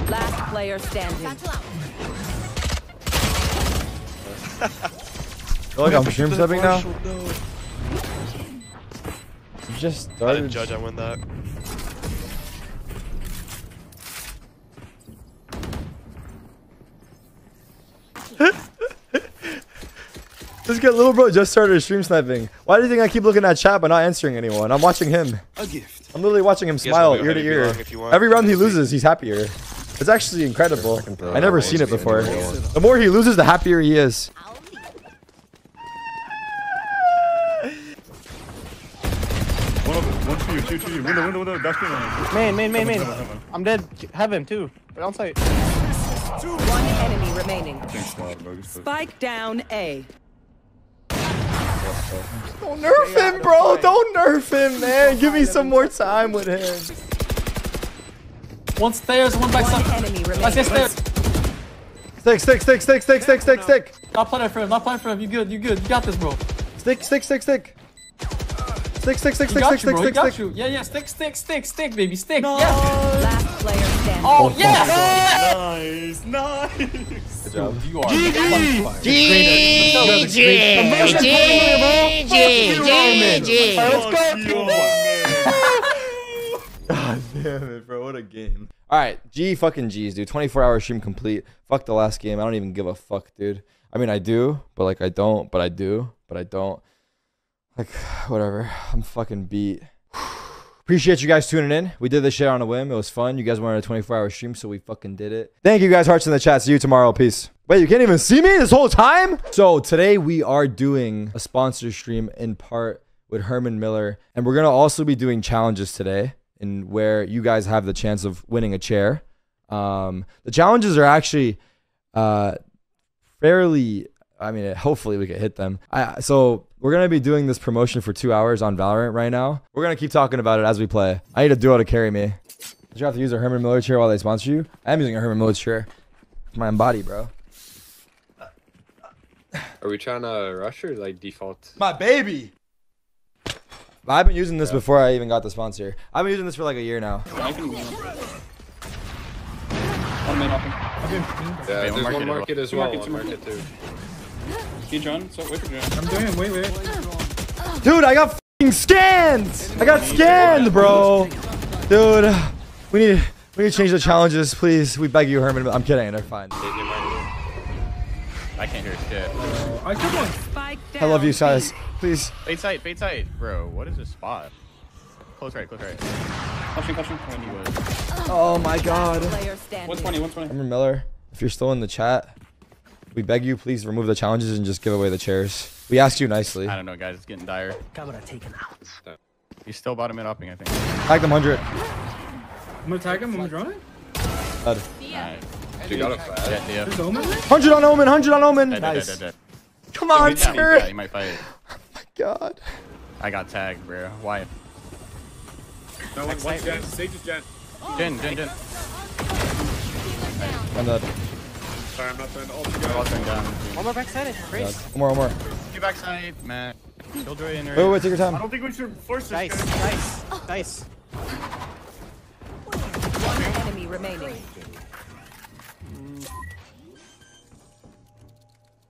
Last player standing. feel like I'm stream stepping now. You just I didn't judge. I win that. This guy, little bro, just started stream sniping. Why do you think I keep looking at chat but not answering anyone? I'm watching him. A gift. I'm literally watching him smile ear to ear. be long if you want. Every round he loses, he's happier. It's actually incredible. I never seen it before. The more he loses, the happier he is. One of one to you, two to you. Window, window, window. Dash window. Main, main, main, main. Heaven, heaven, heaven. I'm dead. Heaven, too. Right on site. One enemy remaining. Thanks, squad, bro. Good stuff. Spike down A. Don't nerf him, bro. Don't nerf him, man. Give me some more time with him. One stairs, one back One side. enemy I say stairs. Stick, stick, stick, stick, stick, stick, stick, stick. Not playing for him, not playing for him. You good, you good. You got this, bro. Stick, stick, stick, stick. Stick, stick, stick, He stick, got stick, you, bro. stick, He got stick. you. Yeah, yeah. Stick, stick, stick, stick, baby. Stick. No. Yeah. Last player standing. Oh, fuck. yes. Nice, nice. Good job. You are God damn it, bro. What a game. All right. G fucking G's, dude. 24 hour stream complete. Fuck the last game. I don't even give a fuck, dude. I mean, I do, but like, I don't, but I do, but I don't. Like, whatever. I'm fucking beat. Appreciate you guys tuning in. We did this shit on a whim. It was fun. You guys wanted a 24 hour stream, so we fucking did it. Thank you guys. Hearts in the chat. See you tomorrow. Peace. Wait, you can't even see me this whole time? So today we are doing a sponsor stream in part with Herman Miller. And we're going to also be doing challenges today in where you guys have the chance of winning a chair. Um, the challenges are actually uh, fairly I mean, hopefully we can hit them. I, so we're gonna be doing this promotion for two hours on Valorant right now. We're gonna keep talking about it as we play. I need a duo to carry me. Did you have to use a Herman Miller chair while they sponsor you? I am using a Herman Miller chair. It's my body, bro. Are we trying to rush or like default? My baby. I've been using this before I even got the sponsor. I've been using this for like a year now. Yeah, there's one market as well. One market too. Hey, John. So, wait for John. I'm doing. Wait, wait. Dude, I got fing scanned. I got scanned, bro. Dude, we need we need to change the challenges, please. We beg you, Herman. I'm kidding. They're fine. I can't hear shit. I come on. Spike. I love you guys. Please. Fade site, fade site. Bro, what is this spot? Close right, close right. Caution, caution. When he was. Oh my god. Player standing. 120, 120. Herman Miller, if you're still in the chat, we beg you, please remove the challenges and just give away the chairs. We ask you nicely. I don't know, guys. It's getting dire. Camera taken out. He's still bottom mid upping, I think. Tag them 100. I'm gonna tag him. I'm gonna draw it. Dead. Nice. You got a fast. Yeah, yeah. Omen. 100 on Omen, 100 on Omen. Dead, dead, Nice. dead, dead, dead. Come on, he's down, he's sir. down, He might fight. Oh God. I got tagged, bro. Why? No, one, one Jen. Sage is Jen. Jin, Jin, Jin. I'm dead. Sorry, I'm not trying to ult you They're all guys. turned down. One more backside. Dead. Race. One more, one more. Two backside, man. Killjoy in Wait, wait, wait, take your I time. don't think we should force this. Nice, guys. nice, nice. One enemy remaining.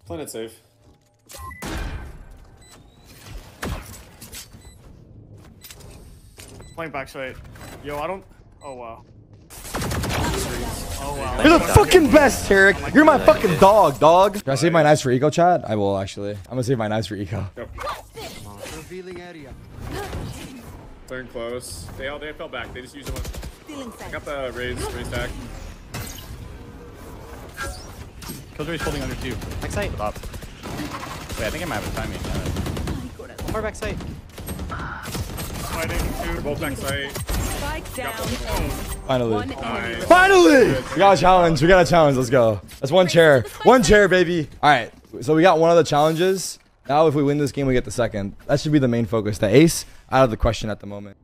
Planet safe. Playing backside. Yo, I don't. Oh wow. Oh wow. You're the fucking best, Tarik. You're my fucking dog, dog. Can I save my knives for eco chat? I will actually. I'm gonna save my knives for eco. Revealing area. Turn close. They all they fell back. They just used them. Stealing I sight. got the raise raise tag. Killjoy's holding under two. Backside. Up. Wait, I think I might have a timing. One more backside. Fighting two. Both backside. Spike down. Finally. One. Nice. Finally! We got a challenge. We got a challenge. Let's go. That's one chair. One chair, baby. All right. So we got one of the challenges. Now, if we win this game, we get the second. That should be the main focus. The ace out of the question at the moment.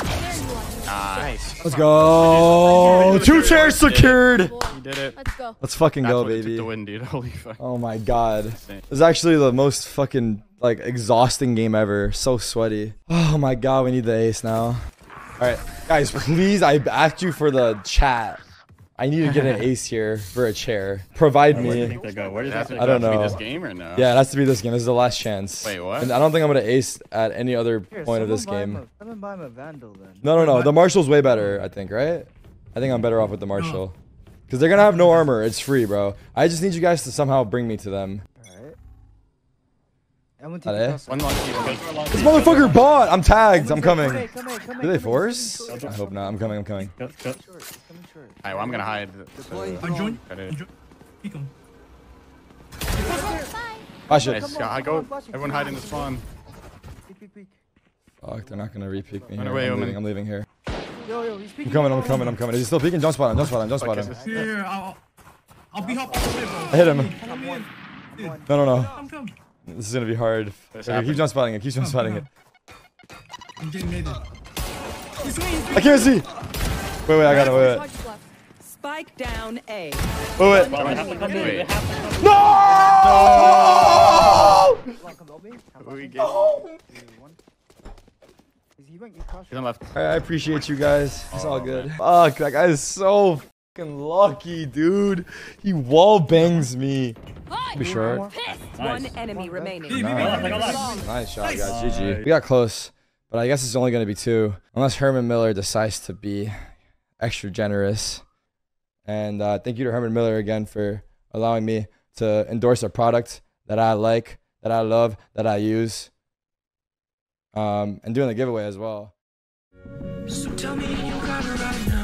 Nice. Let's go. Two chairs secured. You did it. Let's go. Let's fucking That's go, what it took baby. to win, dude. Holy fuck. Oh my god. Insane. This is actually the most fucking like exhausting game ever. So sweaty. Oh my god, we need the ace now. Alright, guys, please, I asked you for the chat. I need to get an ace here for a chair. Provide Where do you me. think they go? Where does Yeah, that I don't go? Be know. this game or no? Yeah, it has to be this game. This is the last chance. Wait, what? And I don't think I'm gonna ace at any other Here, point of this someone buy him game. a- Someone buy him a Vandal then. No, no, no. The Marshall's way better, I think, right? I think I'm better off with the Marshall. Because they're gonna have no armor. It's free, bro. I just need you guys to somehow bring me to them. One long. This motherfucker bought. I'm tagged. I'm coming. Come here, come here, come Do here, they come here, force? come here, I hope not. I'm coming. I'm coming. Cut, cut. Short, he's coming short. Alright, well, I'm gonna hide. Deploy So, drone. join. cut it. Peek him. Flash it. Nice. I go. Everyone hide in the spawn. Peek, peek, peek. Fuck, they're not gonna repeat me Run here. away, I'm Omen. leaving. I'm leaving here. Yo, yo, he's I'm peeking. coming. I'm coming. I'm coming. Is he still peeking? Don't spot him. Don't spot him. Don't spot him. Fuck, is Here, I'll, I'll be helping you, bro. I hit him. Follow me in. No, no, no. Come, come. This is gonna be hard. Okay, keep on spotting it. Keep on oh, spotting it. I'm getting naded. He's swinging, he's I can't see. Wait, wait. I got it. Wait, wait. Spike down A. Wait, wait. Well, they have to come in. They have to come in. No! We get He's on left. I I appreciate you guys. It's all oh, good. Fuck, that guy is so fucking lucky, dude. He wall bangs me. Be short. One enemy remaining. Nice. Nice shot, guys. GG. We got close, but I guess it's only going to be two. Unless Herman Miller decides to be extra generous. And uh, thank you to Herman Miller again for allowing me to endorse a product that I like, that I love, that I use. Um, and doing the giveaway as well. So tell me you